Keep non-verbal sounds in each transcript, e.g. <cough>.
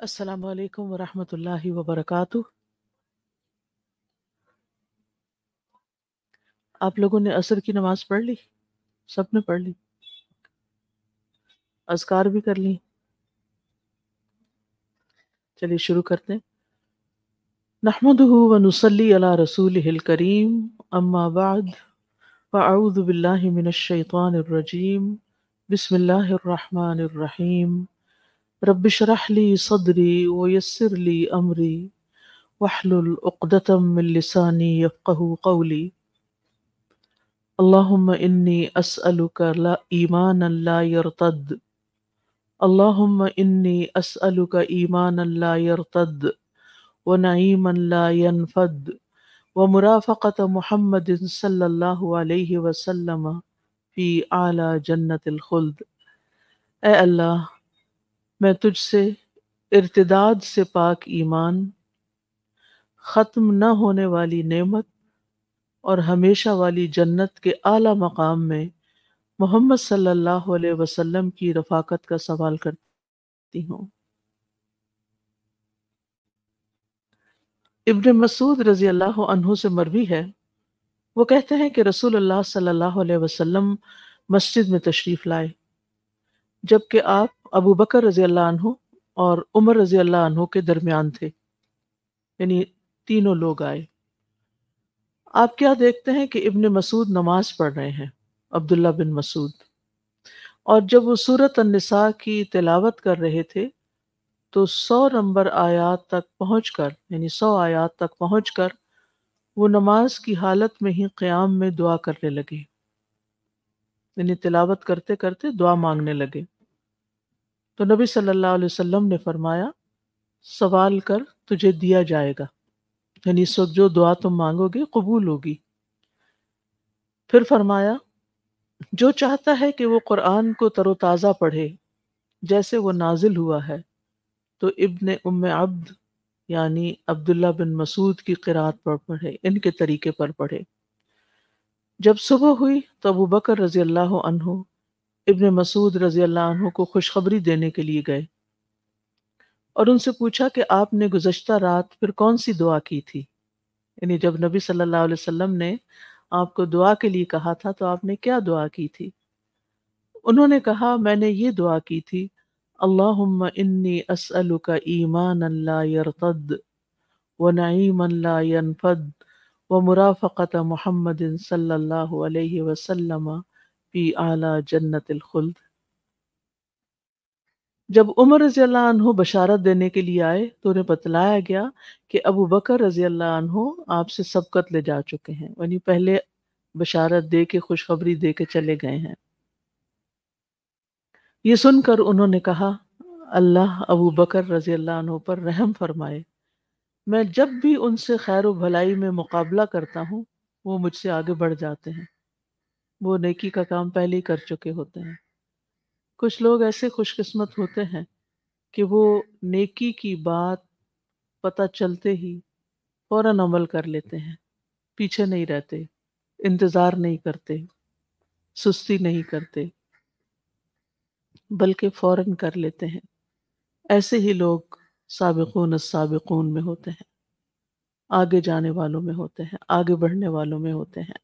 अस्सलाम वालेकुम वरहमतुल्लाहि वबरकातुह आप लोगों ने असर की नमाज़ पढ़ ली? सबने पढ़ ली। अजकार भी कर ली। चलिए शुरू करते हैं। नहमदुहु व नुसल्ली अला रसूलिहिल करीम, अम्मा बाद। फ़अऊज़ु बिल्लाहि मिनश शैतानिर रजीम। बिस्मिल्लाहिर रहमानिर रहीम। रब्बि शरह ली सदरी व यस्सिर ली अमरी वहलुल उक़दतम मिन लिसानी यफ़क़हू क़ौली अल्लाहुम्मा इन्नी अस्अलुका ला ईमानन ला यरतद अल्लाहुम्मा इन्नी अस्अलुका ईमानन ला यरतद व नईमन ला यनफद व मुराफ़क़त मुहम्मदिन सल्लल्लाहु अलैहि वसल्लम फ़ी आला जन्नतिल खुल्द ए अल्लाह मैं तुझसे इर्तिदाद से पाक ईमान, ख़त्म न होने वाली नेमत और हमेशा वाली जन्नत के आला मकाम में मोहम्मद सल्लल्लाहु अलैहि वसल्लम की रफाकत का सवाल करती हूँ। इब्न मसूद रज़ी अल्लाह अन्हु से मरवी है। वो कहते हैं कि रसूल अल्लाह सल्लल्लाहु अलैहि वसल्लम मस्जिद में तशरीफ़ लाए, जबकि आप अबू बकर रज़ी अल्लाह और उमर रज़ी अल्लाह के दरमियान थे। यानी तीनों लोग आए। आप क्या देखते हैं कि इब्न मसूद नमाज़ पढ़ रहे हैं? अब्दुल्ला बिन मसूद। और जब वो सूरत निसा की तिलावत कर रहे थे तो सौ नंबर आयात तक पहुंचकर, यानी सौ आयात तक पहुंचकर, वो नमाज़ की हालत में ही क़याम में दुआ करने लगे। यानी तिलावत करते करते दुआ मांगने लगे। तो नबी सल्लल्लाहु अलैहि वसल्लम ने फरमाया, सवाल कर, तुझे दिया जाएगा। यानी इस वक्त जो दुआ तुम मांगोगे, कबूल होगी। फिर फरमाया, जो चाहता है कि वो कुरान को तरोताज़ा पढ़े, जैसे वो नाजिल हुआ है तो इब्न उम्म अब्द, यानी अब्दुल्ला बिन मसूद की किरात पर पढ़े, इनके तरीके पर पढ़े। जब सुबह हुई तो अबू बकर रज़ी अल्लाह इब्न मसूद रज़ी अल्लाह को खुशखबरी देने के लिए गए और उनसे पूछा कि आपने गुजश्ता रात फिर कौन सी दुआ की थी? यानी जब नबी सल्लल्लाहु अलैहि वसल्लम ने आपको दुआ के लिए कहा था तो आपने क्या दुआ की थी? उन्होंने कहा, मैंने ये दुआ की थी, अल्लाहुम्मा इन्नी असअलुका ईमान ला यरतद व नईमन ला यनफद व मुराफ़क़त मुहम्मद सल्लल्लाहु अलैहि वसल्लम फ़ी आला जन्नतिल खुल्द। जब उमर रज़ी अल्लाह बशारत देने के लिए आए तो उन्हें बतलाया गया कि अबू बकर रज़ी अल्लाह आपसे सबकत ले जा चुके हैं। यानी पहले बशारत दे के, खुशखबरी दे के चले गए हैं। ये सुनकर उन्होंने कहा, अल्लाह अबू बकर रज़ी अल्लाह पर रहम फरमाए। मैं जब भी उनसे खैर भलाई में मुकाबला करता हूँ, वो मुझसे आगे बढ़ जाते हैं। वो नेकी का काम पहले ही कर चुके होते हैं। कुछ लोग ऐसे खुशकिस्मत होते हैं कि वो नेकी की बात पता चलते ही फ़ौरन अमल कर लेते हैं, पीछे नहीं रहते, इंतज़ार नहीं करते, सुस्ती नहीं करते, बल्कि फ़ौरन कर लेते हैं। ऐसे ही लोग सबकून साबिकून में होते हैं, आगे जाने वालों में होते हैं, आगे बढ़ने वालों में होते हैं।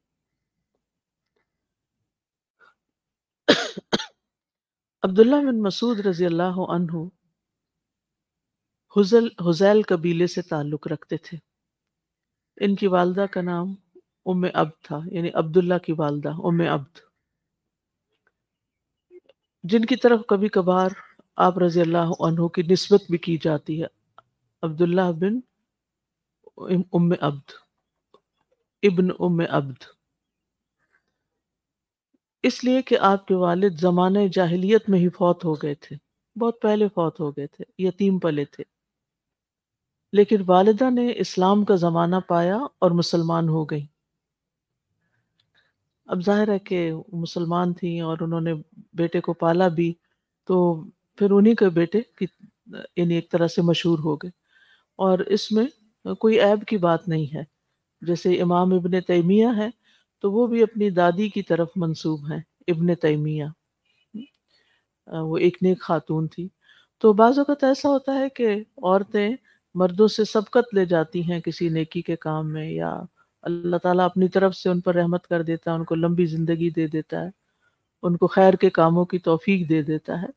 अब्दुल्ला बिन मसूद रज़ी अल्लाह अनहु हुजल, हुजैल कबीले से ताल्लुक़ रखते थे। इनकी वालदा का नाम उम अब्द था, यानी अब्दुल्ला की वालदा उम अब्द। जिनकी तरफ़ कभी कभार आप रज़ी अल्लाह अनहु की नस्बत भी की जाती है, अब्दुल्ला बिन उम अब्द, इब्न उम अब्द। इसलिए कि आपके वालिद ज़माने जाहिलियत में ही फौत हो गए थे। बहुत पहले फौत हो गए थे, यतीम पले थे। लेकिन वालिदा ने इस्लाम का ज़माना पाया और मुसलमान हो गई। अब ज़ाहिर है कि मुसलमान थी और उन्होंने बेटे को पाला भी तो फिर उन्हीं के बेटे की, यानी एक तरह से मशहूर हो गए। और इसमें कोई ऐब की बात नहीं है। जैसे इमाम इबन तैमिया है तो वो भी अपनी दादी की तरफ़ मंसूब हैं, इबन तैमिया। वो एक नेक खातून थी। तो बाज़त ऐसा होता है कि औरतें मर्दों से सबकत ले जाती हैं किसी नेकी के काम में या अल्लाह ताला अपनी तरफ़ से उन पर रहमत कर देता है, उनको लंबी ज़िंदगी दे देता है, उनको खैर के कामों की तोफ़ीक दे देता है।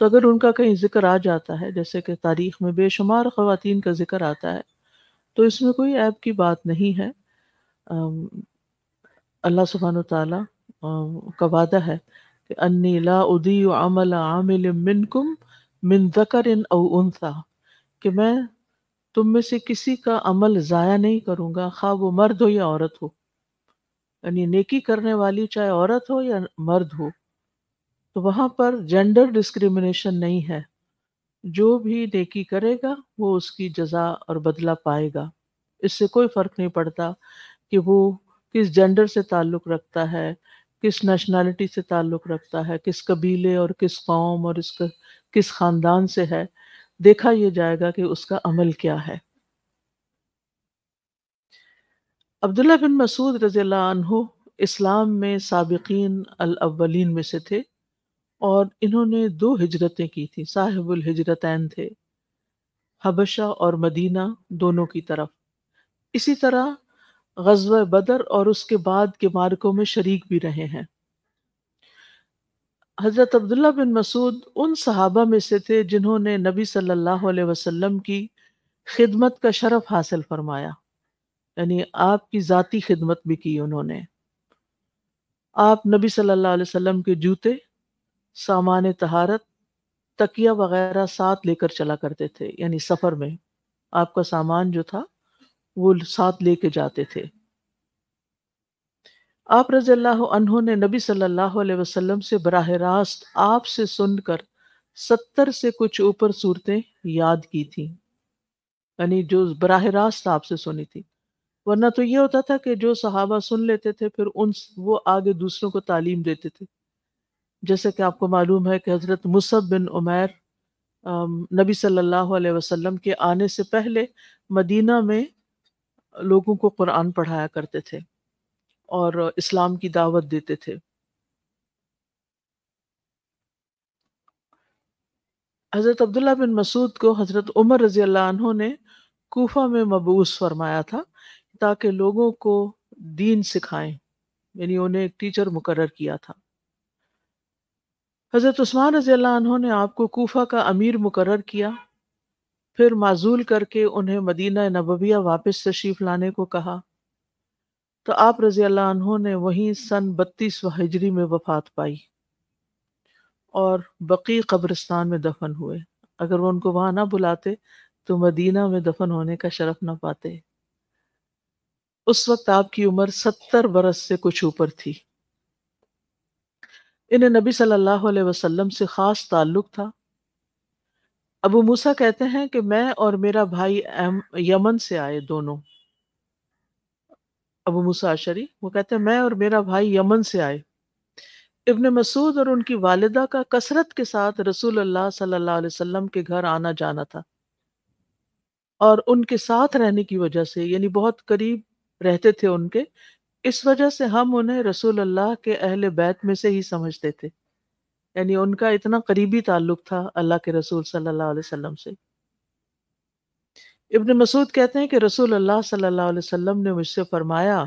तो अगर उनका कहीं ज़िक्र आ जाता है, जैसे कि तारीख़ में बेशुमार ख़वातीन का ज़िक्र आता है तो इसमें कोई ऐब की बात नहीं है। अल्लाह सुबहान ताला का वादा है कि अन्नी ला उदी अमल आमिल मिनकुम मिन ज़कर औ उनसा, कि मैं तुम में से किसी का अमल ज़ाया नहीं करूँगा खा वो मर्द हो या औरत हो। यानी नेकी करने वाली चाहे औरत हो या मर्द हो तो वहाँ पर जेंडर डिस्क्रिमिनेशन नहीं है। जो भी नेकी करेगा, वो उसकी जजा और बदला पाएगा। इससे कोई फ़र्क नहीं पड़ता कि वो किस जेंडर से ताल्लुक़ रखता है, किस नेशनैलिटी से ताल्लुक़ रखता है, किस कबीले और किस कौम और इसका, किस ख़ानदान से है, देखा यह जाएगा कि उसका अमल क्या है। अब्दुल्ला बिन मसूद रज़ी अल्लाह इस्लाम में सबकिन अव्वलीन में से थे और इन्होंने दो हिजरतें की थी, साहिबुल हिजरतैन थे, हबशा और मदीना दोनों की तरफ़। इसी तरह गजव बदर और उसके बाद के मार्कों में शरीक भी रहे हैं। हज़रत अब्दुल्ला बिन मसूद उन सहाबा में से थे जिन्होंने नबी सल्लल्लाहु अलैहि वसल्लम की खिदमत का शरफ हासिल फरमाया, यानी आपकी ज़ाती खिदमत भी की उन्होंने। आप नबी सल्लल्लाहु अलैहि वसल्लम के जूते, सामान तहारत, तकिया वगैरह साथ लेकर चला करते थे, यानी सफ़र में आपका सामान जो था वो साथ लेके जाते थे। आप रज़ी ने नबी सल्लल्लाहु अलैहि वसल्लम से बराह रास्त आपसे सुनकर सत्तर से कुछ ऊपर सूरतें याद की थी। यानी जो बराह रास्त आपसे सुनी थी। वरना तो ये होता था कि जो सहाबा सुन लेते थे, फिर उन वो आगे दूसरों को तालीम देते थे। जैसे कि आपको मालूम है कि हज़रत मुसब बिन उमैर नबी सल्लल्लाहु अलैहि वसल्लम के आने से पहले मदीना में लोगों को कुरान पढ़ाया करते थे और इस्लाम की दावत देते थे। हज़रत अब्दुल्ला बिन मसूद को हज़रत उमर रज़ी अल्लाह ने कोफा में मबूस फरमाया था ताकि लोगों को दीन सिखाएँ, यानी उन्हें एक टीचर मुकर किया था। हज़रत उस्मान रज़ी अल्लाह ने आपको कोफा का अमीर मुकर किया फिर माजूल करके उन्हें मदीना नबविया वापस तशरीफ़ लाने को कहा। तो आप रज़ी अल्लाह ने वहीं सन बत्तीस हिजरी में वफात पाई और बकी कब्रिस्तान में दफन हुए। अगर वो उनको वहाँ ना बुलाते तो मदीना में दफन होने का शरफ ना पाते। उस वक्त आपकी उम्र सत्तर बरस से कुछ ऊपर थी। इन्हें नबी सल्लल्लाहु अलैहि वसल्लम से खास ताल्लुक था। अबू मूसा कहते हैं कि मैं और मेरा भाई यमन से आए दोनों। अबू मूसा अशरी, वो कहते हैं, मैं और मेरा भाई यमन से आए। इब्न मसूद और उनकी वालिदा का कसरत के साथ रसूल अल्लाह सल्लल्लाहु अलैहि वसल्लम के घर आना जाना था। और उनके साथ रहने की वजह से, यानी बहुत करीब रहते थे उनके, इस वजह से हम उन्हें रसूल अल्लाह के अहल बैत में से ही समझते थे। यानी उनका इतना करीबी ताल्लुक था अल्लाह के रसूल सल्लल्लाहु अलैहि वसल्लम से। इब्न मसूद कहते हैं कि रसूल अल्लाह सल्लल्लाहु अलैहि वसल्लम ने मुझसे फरमाया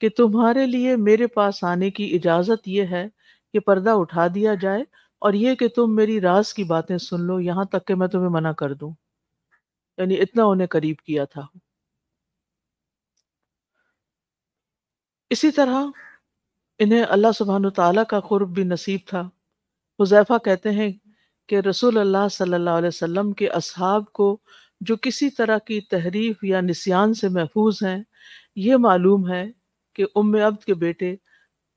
कि तुम्हारे लिए मेरे पास आने की इजाज़त यह है कि पर्दा उठा दिया जाए और ये कि तुम मेरी राज की बातें सुन लो, यहाँ तक कि मैं तुम्हें मना कर दूँ। यानी इतना उन्हें करीब किया था। इसी तरह इन्हें अल्लाह सुबहान तला का कुर्ब भी नसीब था। हुजैफा कहते हैं कि रसूल अल्लाह सल्लल्लाहु अलैहि वसल्लम के असहाब को, जो किसी तरह की तहरीफ या निसियान से महफूज हैं, ये मालूम है कि उम अब्द के बेटे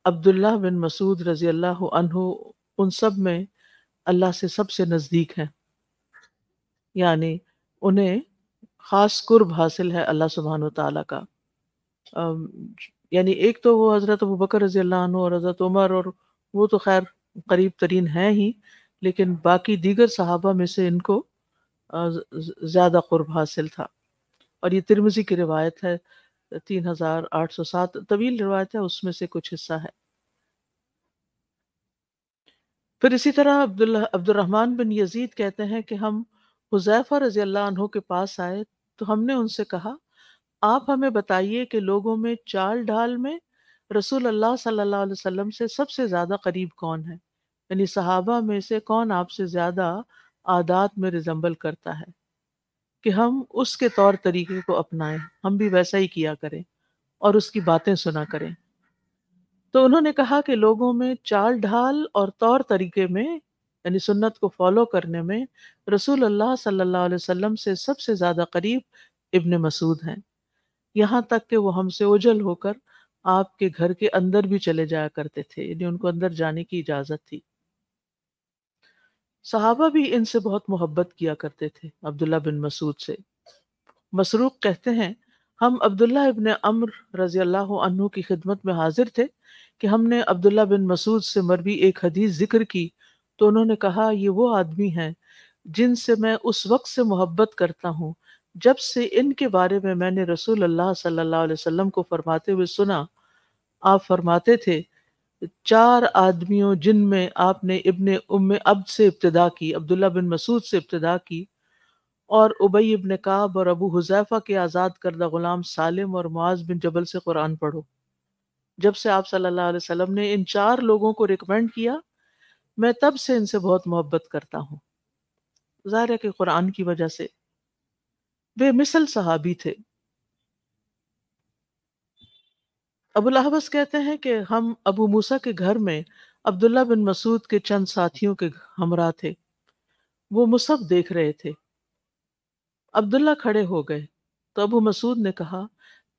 अब्दुल्ला बिन मसूद रज़ी अल्लाह उन सब में अल्लाह से सबसे नज़दीक हैं। यानी उन्हें ख़ास कुर्ब हासिल है अल्लाह सुबहान तला का। यानी एक तो वो हज़रत अबू बकर रज़ी अल्लाह और हज़रत उमर और वो तो खैर करीब तरीन हैं ही, लेकिन बाकी दीगर सहाबा में से इनको ज़्यादा कुर्ब हासिल था। और ये तिरमजी की रिवायत है, तीन हज़ार आठ सौ सात, तवील रिवायत है, उसमें से कुछ हिस्सा है। फिर इसी तरह अब्दुल्ला अब्दुलरहमान बिन यजीद कहते हैं कि हम हुजैफा रज़ी अल्लाह के पास आए तो हमने उनसे कहा, आप हमें बताइए कि लोगों में चाल ढाल में रसूल अल्लाह सल्लल्लाहु अलैहि वसल्लम से सबसे ज़्यादा करीब कौन है? यानी सहाबा में से कौन आपसे ज़्यादा आदात में रिजम्बल करता है? कि हम उसके तौर तरीके को अपनाएँ, हम भी वैसा ही किया करें और उसकी बातें सुना करें। तो उन्होंने कहा कि लोगों में चाल ढाल और तौर तरीके में, यानी सुन्नत को फॉलो करने में रसूल अल्लाह सल्लल्लाहु अलैहि वसल्लम से सबसे ज़्यादा करीब इब्न मसूद हैं। यहाँ तक कि वो हमसे ओझल होकर आपके घर के अंदर भी चले जाया करते थे यानी उनको अंदर जाने की इजाज़त थी। सहाबा भी इनसे बहुत मोहब्बत किया करते थे, अब्दुल्ला बिन मसूद से। मसरूक कहते हैं, हम अब्दुल्ला इबन अम्र रज़ी अल्लाह अनहु की खिदमत में हाजिर थे कि हमने अब्दुल्ला बिन मसूद से मरवी एक हदीस ज़िक्र की तो उन्होंने कहा, ये वो आदमी हैं जिनसे मैं उस वक्त से मोहब्बत करता हूँ जब से इनके बारे में मैंने रसूल अल्लाह सल्लल्लाहु अलैहि वसल्लम को फरमाते हुए सुना, आप फरमाते थे, चार आदमियों जिनमें आपने इब्ने उम अब्द से इब्तदा की, अब्दुल्ला बिन मसूद से इब्तदा की और उबई इब्न काब और अबू हुजैफा के आज़ाद करदा गुलाम सालिम और मुआज बिन जबल से कुरान पढ़ो। जब से आप सल्लल्लाहु अलैहि वसल्लम ने इन चार लोगों को रिकमेंड किया, मैं तब से इनसे बहुत मोहब्बत करता हूँ। ज़ाहिर है कि कुरान की वजह से वे मिसल सहाबी थे। अबुल अहबस कहते हैं कि हम अबू मूसा के घर में अब्दुल्ला बिन मसूद के चंद साथियों के हमरा थे। वो मुसब देख रहे थे। अब्दुल्ला खड़े हो गए। तो अबू मसूद ने कहा,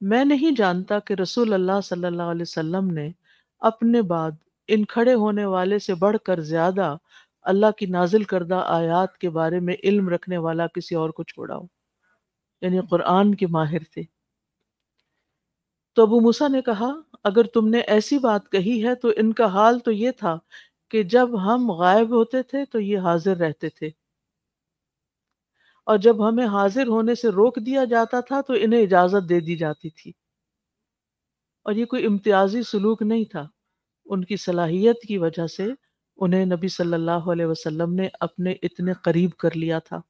मैं नहीं जानता कि रसूल अल्लाह सल्लल्लाहु अलैहि वसल्लम ने अपने बाद इन खड़े होने वाले से बढ़कर ज़्यादा अल्लाह की नाजिल करदा आयात के बारे में इल्म रखने वाला किसी और को छोड़ा हो। यानी कुरान के माहिर थे। तो अबू मूसा ने कहा, अगर तुमने ऐसी बात कही है तो इनका हाल तो ये था कि जब हम गायब होते थे तो ये हाजिर रहते थे। और जब हमें हाजिर होने से रोक दिया जाता था तो इन्हें इजाज़त दे दी जाती थी। और ये कोई इम्तियाजी सलूक नहीं था। उनकी सलाहियत की वजह से उन्हें नबी सल्लल्लाहु अलैहि वसल्लम ने अपने इतने करीब कर लिया था।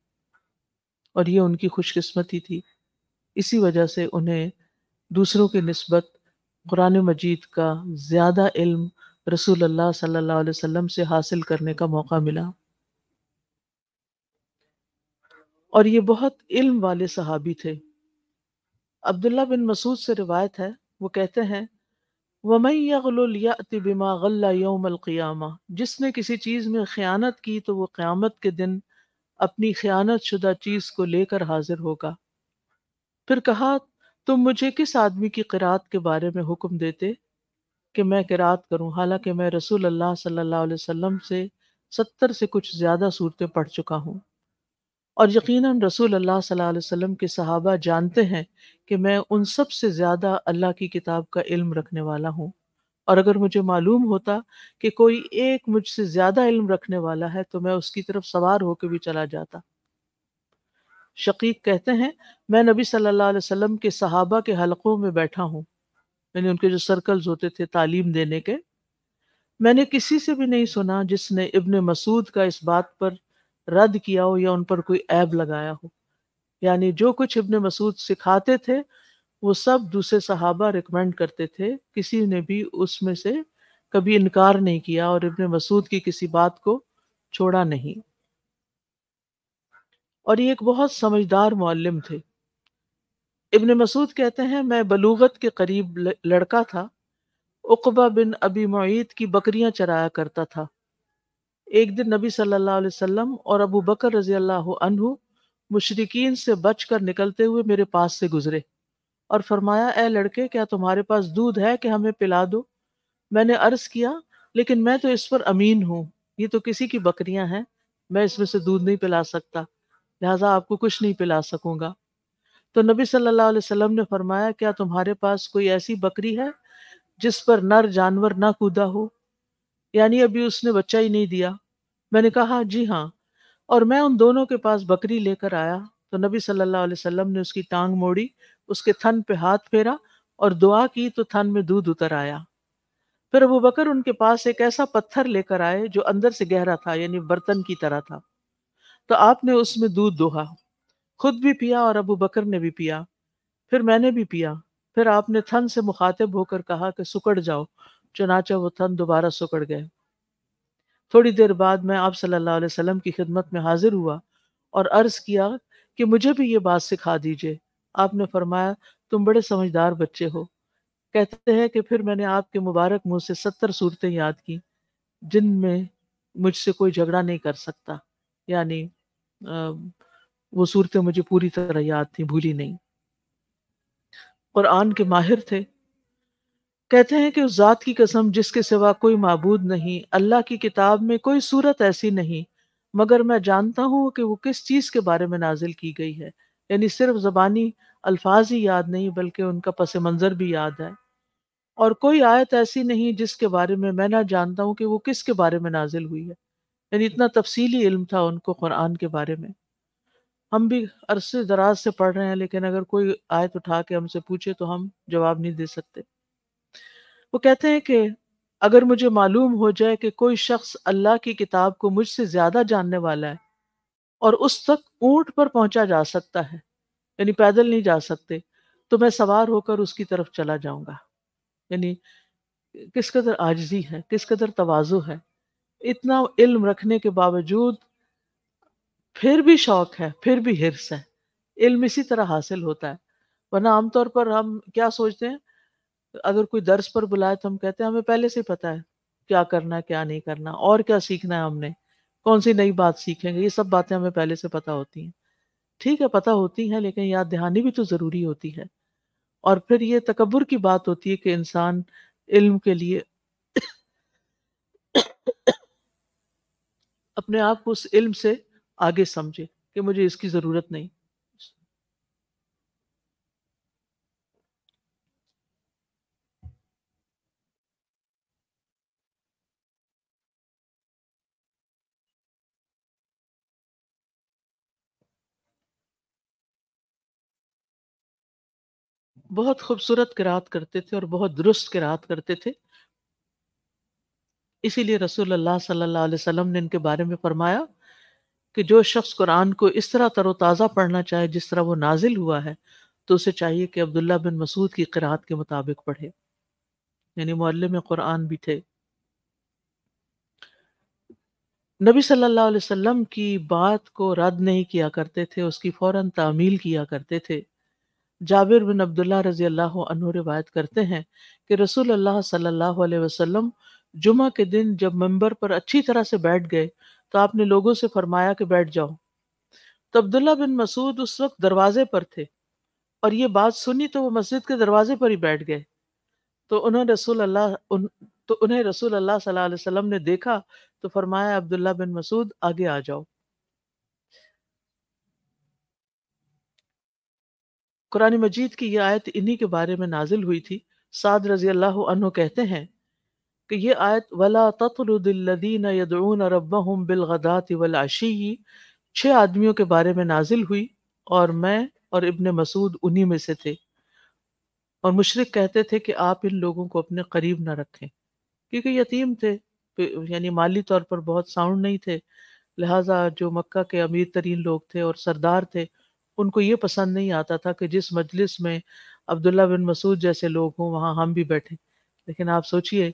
और ये उनकी खुशकिस्मती थी। इसी वजह से उन्हें दूसरों की नस्बत कुरान मजीद का ज़्यादा इल्म रसूल अल्लाह सल्लल्लाहु अलैहि वसल्लम से हासिल करने का मौका मिला। और ये बहुत इल्म वाले सहाबी थे। अब्दुल्ला बिन मसूद से रिवायत है, वो कहते हैं बिमा गल्ला यौम जिसने किसी चीज़ में ख़यानत की तो वो क़यामत के दिन अपनी ख़यानत शुदा चीज़ को लेकर हाजिर होगा। फिर कहा, तुम मुझे किस आदमी की किरात के बारे में हुक्म देते कि मैं किरात करूँ? हालाँकि मैं रसूल अल्लाह सल्लल्लाहु अलैहि वसल्लम से सत्तर से कुछ ज़्यादा सूरतें पढ़ चुका हूँ। और यकीनन रसूल अल्लाह सल्लल्लाहु अलैहि वसल्लम के सहाबा जानते हैं कि मैं उन सबसे ज़्यादा अल्लाह की किताब का इल्म रखने वाला हूँ। और अगर मुझे मालूम होता कि कोई एक मुझसे ज़्यादा इल्म रखने वाला है तो मैं उसकी तरफ़ सवार होकर भी चला जाता। शकीक कहते हैं, मैं नबी सल्लल्लाहु अलैहि वसल्लम के सहाबा के हलकों में बैठा हूँ। यानी उनके जो सर्कल्स होते थे तालीम देने के, मैंने किसी से भी नहीं सुना जिसने इब्ने मसूद का इस बात पर रद्द किया हो या उन पर कोई ऐब लगाया हो। यानी जो कुछ इब्ने मसूद सिखाते थे वो सब दूसरे सहाबा रिकमेंड करते थे, किसी ने भी उसमें से कभी इनकार नहीं किया और इब्ने मसूद की किसी बात को छोड़ा नहीं। और ये एक बहुत समझदार मुअल्लिम थे। इब्न मसूद कहते हैं, मैं बलूगत के करीब लड़का था। उकबा बिन अबी मुईद की बकरियाँ चराया करता था। एक दिन नबी सल्लल्लाहु अलैहि वसल्लम और अबू बकर रज़ी अल्लाह अनहु मुशरिकीन से बचकर निकलते हुए मेरे पास से गुजरे। और फरमाया ए लड़के, क्या तुम्हारे पास दूध है कि हमें पिला दो? मैंने अर्ज़ किया, लेकिन मैं तो इस पर अमीन हूँ। ये तो किसी की बकरियाँ हैं। मैं इसमें से दूध नहीं पिला सकता। लिहाजा आपको कुछ नहीं पिला सकूँगा। तो नबी सल्लल्लाहु अलैहि वसल्लम ने फरमाया, क्या तुम्हारे पास कोई ऐसी बकरी है जिस पर नर जानवर ना कूदा हो? यानी अभी उसने बच्चा ही नहीं दिया। मैंने कहा, जी हाँ। और मैं उन दोनों के पास बकरी लेकर आया। तो नबी सल्लल्लाहु अलैहि वसल्लम ने उसकी टांग मोड़ी उसके थन पे हाथ फेरा और दुआ की तो थन में दूध उतर आया। फिर अबू बकर उनके पास एक ऐसा पत्थर लेकर आए जो अंदर से गहरा था, यानी बर्तन की तरह था। तो आपने उसमें दूध दोहा, खुद भी पिया और अबू बकर ने भी पिया, फिर मैंने भी पिया। फिर आपने थन से मुखातिब होकर कहा कि सुकड़ जाओ, चुनाचा वो थन दोबारा सुकड़ गए थोड़ी देर बाद मैं आप सल्लल्लाहु अलैहि वसल्लम की खिदमत में हाजिर हुआ और अर्ज़ किया कि मुझे भी ये बात सिखा दीजिए। आपने फरमाया, तुम बड़े समझदार बच्चे हो। कहते हैं कि फिर मैंने आपके मुबारक मुँह से सत्तर सूरतें याद की, जिनमें मुझसे कोई झगड़ा नहीं कर सकता। यानी वो सूरतें मुझे पूरी तरह याद थी, भूली नहीं। कुरान के माहिर थे। कहते हैं कि उस जात की कसम, जिसके सिवा कोई मबूद नहीं, अल्लाह की किताब में कोई सूरत ऐसी नहीं, मगर मैं जानता हूँ कि वो किस चीज़ के बारे में नाजिल की गई है। यानी सिर्फ़ ज़बानी अल्फाज ही याद नहीं, बल्कि उनका पस मंज़र भी याद है। और कोई आयत ऐसी नहीं जिसके बारे में मैं ना जानता हूँ कि वो किसके बारे में नाजिल हुई है। यानी इतना तफसीली इल्म था उनको कुरान के बारे में। हम भी अरसे दराज से पढ़ रहे हैं, लेकिन अगर कोई आयत उठा के हमसे पूछे तो हम जवाब नहीं दे सकते। वो कहते हैं कि अगर मुझे मालूम हो जाए कि कोई शख्स अल्लाह की किताब को मुझसे ज़्यादा जानने वाला है और उस तक ऊँट पर पहुँचा जा सकता है, यानी पैदल नहीं जा सकते तो मैं सवार होकर उसकी तरफ़ चला जाऊँगा। यानी किस कदर आजजी है, किस कदर तवाजु है, इतना इल्म रखने के बावजूद फिर भी शौक है, फिर भी हिरस है, इल्म इसी तरह हासिल होता है। वरना आमतौर पर हम क्या सोचते हैं, अगर कोई दर्स पर बुलाए तो हम कहते हैं, हमें पहले से पता है क्या करना है, क्या नहीं करना, और क्या सीखना है हमने? कौन सी नई बात सीखेंगे ये सब बातें हमें पहले से पता होती हैं। ठीक है, पता होती हैं, लेकिन याद दहानी भी तो ज़रूरी होती है। और फिर ये तकबर की बात होती है कि इंसान इल्म के लिए अपने आप को उस इल्म से आगे समझे कि मुझे इसकी ज़रूरत नहीं। बहुत खूबसूरत किरात करते थे और बहुत दुरुस्त किरात करते थे। इसीलिए रसूल अल्लाह सल्लल्लाहु अलैहि वसल्लम ने इनके बारे में फरमाया कि जो शख्स कुरान को इस तरह तरोताज़ा पढ़ना चाहे, जिस तरह वो नाजिल हुआ है तो उसे चाहिए कि अब्दुल्ला बिन मसूद की किरात के मुताबिक पढ़े। यानी मौल कुरान भी थे। नबी सल्लल्लाहु अलैहि वसल्लम की बात को रद्द नहीं किया करते थे, उसकी फ़ौरन तामील किया करते थे। जाबिर बिन अब्दुल्ला रज़ी अल्लाह रिवायत करते हैं कि रसूल अल्लाह सल्लल्लाहु अलैहि वसल्लम जुमा के दिन जब मंबर पर अच्छी तरह से बैठ गए तो आपने लोगों से फरमाया कि बैठ जाओ। तो अब्दुल्ला बिन मसूद उस वक्त दरवाजे पर थे और ये बात सुनी तो वो मस्जिद के दरवाजे पर ही बैठ गए। तो उन्होंने रसूल अल्लाह उन, तो उन्हें रसूल अल्लाह सल्लल्लाहु अलैहि वसल्लम ने देखा तो फरमाया अब्दुल्ला बिन मसूद आगे आ जाओ। कुरान मजीद की यह आयत इन्हीं के बारे में नाजिल हुई थी। साद रज़ी अल्लाह अनहु कहते हैं कि ये आयत, वला ततलुदीन यदून रब्बहुम बिलगदात वल आशी छह आदमियों के बारे में नाजिल हुई और मैं और इब्ने मसूद उन्हीं में से थे। और मुशरक कहते थे कि आप इन लोगों को अपने करीब न रखें, क्योंकि यतीम थे, यानी माली तौर पर बहुत साउंड नहीं थे। लिहाजा जो मक्का के अमीर तरीन लोग थे और सरदार थे उनको ये पसंद नहीं आता था कि जिस मजलिस में अब्दुल्ला बिन मसूद जैसे लोग हों, वहाँ हम भी बैठे। लेकिन आप सोचिए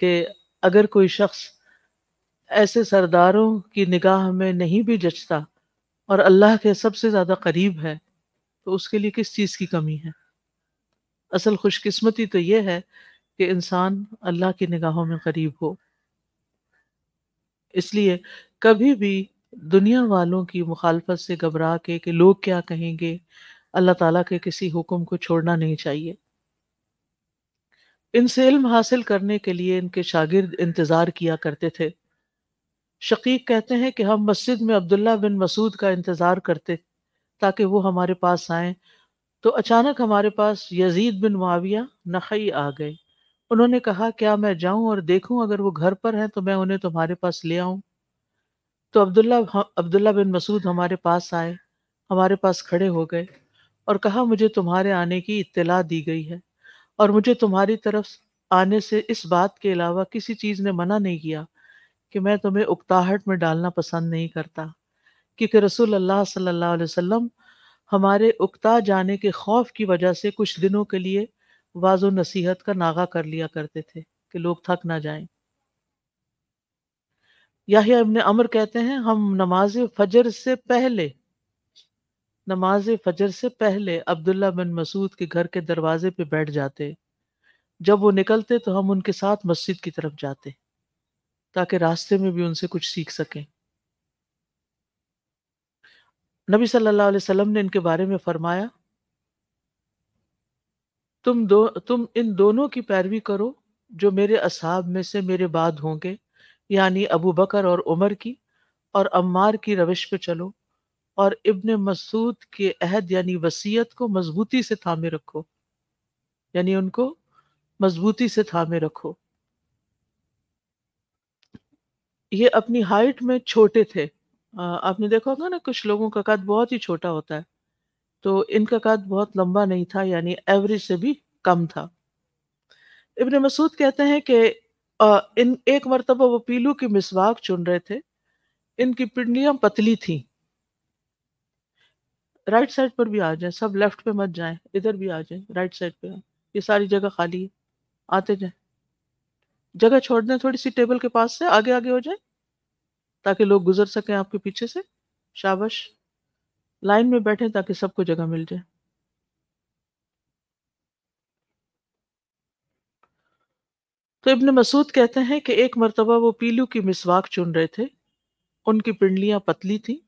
कि अगर कोई शख्स ऐसे सरदारों की निगाह में नहीं भी जचता और अल्लाह के सबसे ज़्यादा करीब है तो उसके लिए किस चीज़ की कमी है? असल खुशकिस्मती तो ये है कि इंसान अल्लाह की निगाहों में करीब हो। इसलिए कभी भी दुनिया वालों की मुखालफत से घबरा के कि लोग क्या कहेंगे, अल्लाह ताला के किसी हुक्म को छोड़ना नहीं चाहिए। इनसे इल्म हासिल करने के लिए इनके शागिर्द इंतज़ार किया करते थे। शकीक कहते हैं कि हम मस्जिद में अब्दुल्ला बिन मसूद का इंतज़ार करते, ताकि वो हमारे पास आए। तो अचानक हमारे पास यजीद बिन मुआविया, नखई आ गए। उन्होंने कहा, क्या मैं जाऊँ और देखूँ? अगर वो घर पर हैं तो मैं उन्हें तुम्हारे पास ले आऊँ। तो अब्दुल्ला अब्दुल्ला बिन मसूद हमारे पास आए, हमारे पास खड़े हो गए और कहा, मुझे तुम्हारे आने की इत्तला दी गई है और मुझे तुम्हारी तरफ़ आने से इस बात के अलावा किसी चीज़ ने मना नहीं किया कि मैं तुम्हें उकताहट में डालना पसंद नहीं करता, क्योंकि रसूल अल्लाह सल्लल्लाहु अलैहि वसल्लम हमारे उकता जाने के खौफ की वजह से कुछ दिनों के लिए वाजो नसीहत का नागा कर लिया करते थे कि लोग थक ना जाएँ। याहिया इब्ने अमर कहते हैं, हम नमाज़ फजर से पहले, नमाज़ फजर से पहले अब्दुल्ला बिन मसूद के घर के दरवाजे पे बैठ जाते। जब वो निकलते तो हम उनके साथ मस्जिद की तरफ़ जाते, ताकि रास्ते में भी उनसे कुछ सीख सकें। नबी सल्लल्लाहु अलैहि वसल्लम ने इनके बारे में फरमाया, तुम दो, तुम इन दोनों की पैरवी करो, जो मेरे असहाब में से मेरे बाद होंगे यानी अबू बकर और उमर की और अम्मार की रविश पे चलो और इब्न मसूद के अहद यानी वसीयत को मजबूती से थामे रखो। यानी उनको मजबूती से थामे रखो। ये अपनी हाइट में छोटे थे। आपने देखा होगा ना, कुछ लोगों का कद बहुत ही छोटा होता है। तो इनका कद बहुत लंबा नहीं था, यानी एवरेज से भी कम था। इब्न मसूद कहते हैं कि इन एक मरतबा वो पीलू की मिसवाक चुन रहे थे। इनकी पिंडलियाँ पतली थी। राइट साइड पर भी आ जाए, सब लेफ़्ट पे मत जाएँ, इधर भी आ जाए राइट साइड पे। ये सारी जगह खाली है, आते जाए। जगह छोड़ दें, थोड़ी सी टेबल के पास से आगे आगे हो जाए, ताकि लोग गुजर सकें आपके पीछे से। शाबाश। लाइन में बैठे ताकि सबको जगह मिल जाए। तो इब्न मसूद कहते हैं कि एक मरतबा वो पीलू की मिसवाक चुन रहे थे। उनकी पिंडलियाँ पतली थी।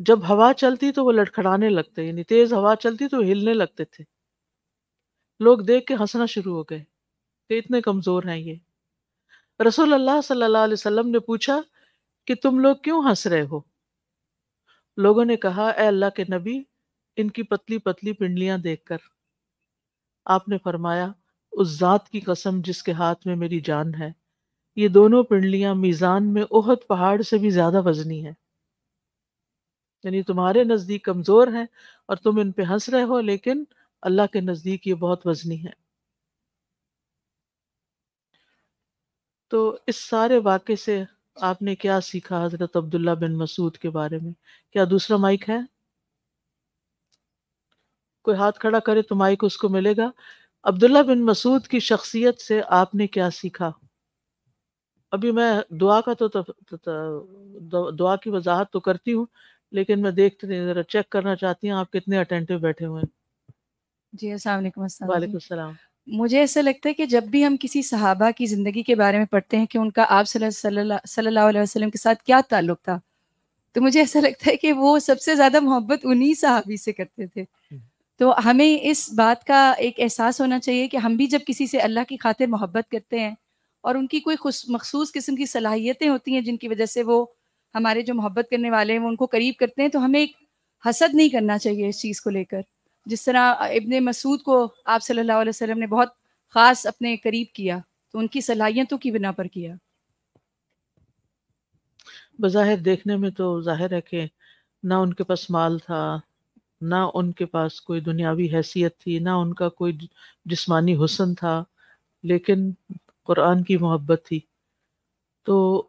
जब हवा चलती तो वो लड़खड़ाने लगते, यानी तेज हवा चलती तो हिलने लगते थे। लोग देख के हंसना शुरू हो गए कि इतने कमज़ोर हैं ये। रसूल अल्लाह सल्लल्लाहु अलैहि वसल्लम ने पूछा कि तुम लोग क्यों हंस रहे हो? लोगों ने कहा ए अल्लाह के नबी, इनकी पतली पतली पिंडलियाँ देखकर। आपने फरमाया उस जात की कसम जिसके हाथ में मेरी जान है। ये दोनों पिंडलियाँ मीज़ान में ओहद पहाड़ से भी ज़्यादा वजनी है। यानी तुम्हारे नज़दीक कमज़ोर हैं और तुम इन पे हंस रहे हो, लेकिन अल्लाह के नज़दीक ये बहुत वजनी है। तो इस सारे वाक़े से आपने क्या सीखा हज़रत अब्दुल्ला बिन मसूद के बारे में? क्या दूसरा माइक है? कोई हाथ खड़ा करे तो माइक उसको मिलेगा। अब्दुल्ला बिन मसूद की शख्सियत से आपने क्या सीखा? अभी मैं दुआ का तो, तो, तो, तो दुआ की वजाहत तो करती हूँ लेकिन मैं देखते नहीं ज़रा चेक करना चाहती हूँ आप कितने अटेंटिव बैठे हुए हैं। जी अस्सलाम वालेकुम मुझे ऐसा लगता है कि जब भी हम किसी सहाबा की ज़िंदगी के बारे में पढ़ते हैं कि उनका आप सल्लल्लाहु अलैहि वसल्लम के साथ क्या ताल्लुक था तो मुझे ऐसा लगता है कि वो सबसे ज़्यादा मोहब्बत उन्हीं सहाबी से करते थे। हम्म। तो हमें इस बात का एक एहसास होना चाहिए कि हम भी जब किसी से अल्लाह की खातिर मोहब्बत करते हैं और उनकी कोई मखसूस किस्म की सलाहियतें होती हैं जिनकी वजह से वो हमारे जो मोहब्बत करने वाले हैं, वो उनको करीब करते हैं तो हमें एक हसद नहीं करना चाहिए इस चीज़ को लेकर। जिस तरह इबन मसूद को आप सल्लल्लाहु अलैहि ने बहुत ख़ास अपने करीब किया तो उनकी सलाहियतों की बिना पर किया। बज़ाहिर देखने में तो ज़ाहिर है कि ना उनके पास माल था ना उनके पास कोई दुनियावी हैसियत थी, ना उनका कोई जिस्मानी हुसन था, लेकिन कुरान की मोहब्बत थी। तो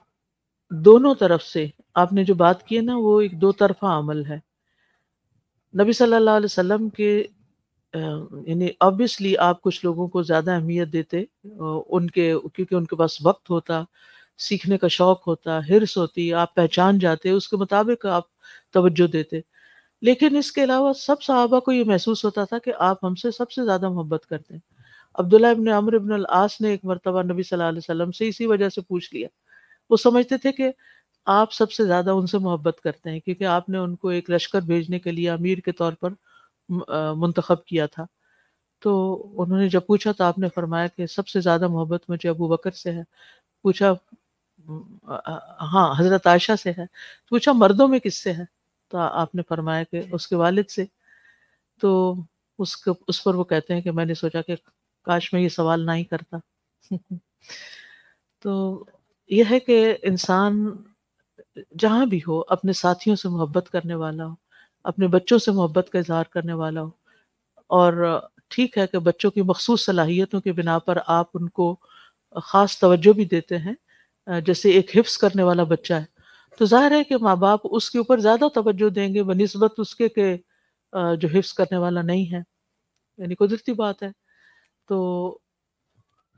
दोनों तरफ़ से आपने जो बात की है ना, वो एक दो तरफा अमल है। नबी सल्लल्लाहु अलैहि वसल्लम के यानी ऑब्वियसली आप कुछ लोगों को ज़्यादा अहमियत देते उनके, क्योंकि उनके पास वक्त होता, सीखने का शौक होता, हिरस होती, आप पहचान जाते, उसके मुताबिक आप तवज्जो देते। लेकिन इसके अलावा सब सहाबा को ये महसूस होता था कि आप हमसे सबसे ज़्यादा मोहब्बत करते हैं। अब्दुल्ला इब्न अमर इब्न आस ने एक मरतबा नबी सल्लल्लाहु अलैहि वसल्लम से इसी वजह से पूछ लिया। वो समझते थे कि आप सबसे ज़्यादा उनसे मोहब्बत करते हैं, क्योंकि आपने उनको एक लश्कर भेजने के लिए अमीर के तौर पर मंतखब किया था। तो उन्होंने जब पूछा तो आपने फरमाया कि सबसे ज़्यादा मोहब्बत मुझे अबू बकर से है। पूछा हाँ हज़रत आयशा से है। पूछा, मर्दों में किससे है? तो आपने फरमाया कि उसके वालिद से। तो उसके, उस पर वो कहते हैं कि मैंने सोचा कि काश मैं ये सवाल ना ही करता। तो यह है कि इंसान जहाँ भी हो, अपने साथियों से मोहब्बत करने वाला हो, अपने बच्चों से मोहब्बत का इजहार करने वाला हो, और ठीक है कि बच्चों की मखसूस सलाहियतों के बिना पर आप उनको ख़ास तवज्जो भी देते हैं, जैसे एक हिफ्स करने वाला बच्चा है। तो ज़ाहिर है कि माँ बाप उसके ऊपर ज़्यादा तवज्जो देंगे बनस्बत उसके के जो हिफ्स करने वाला नहीं है। यानी कुदरती बात है। तो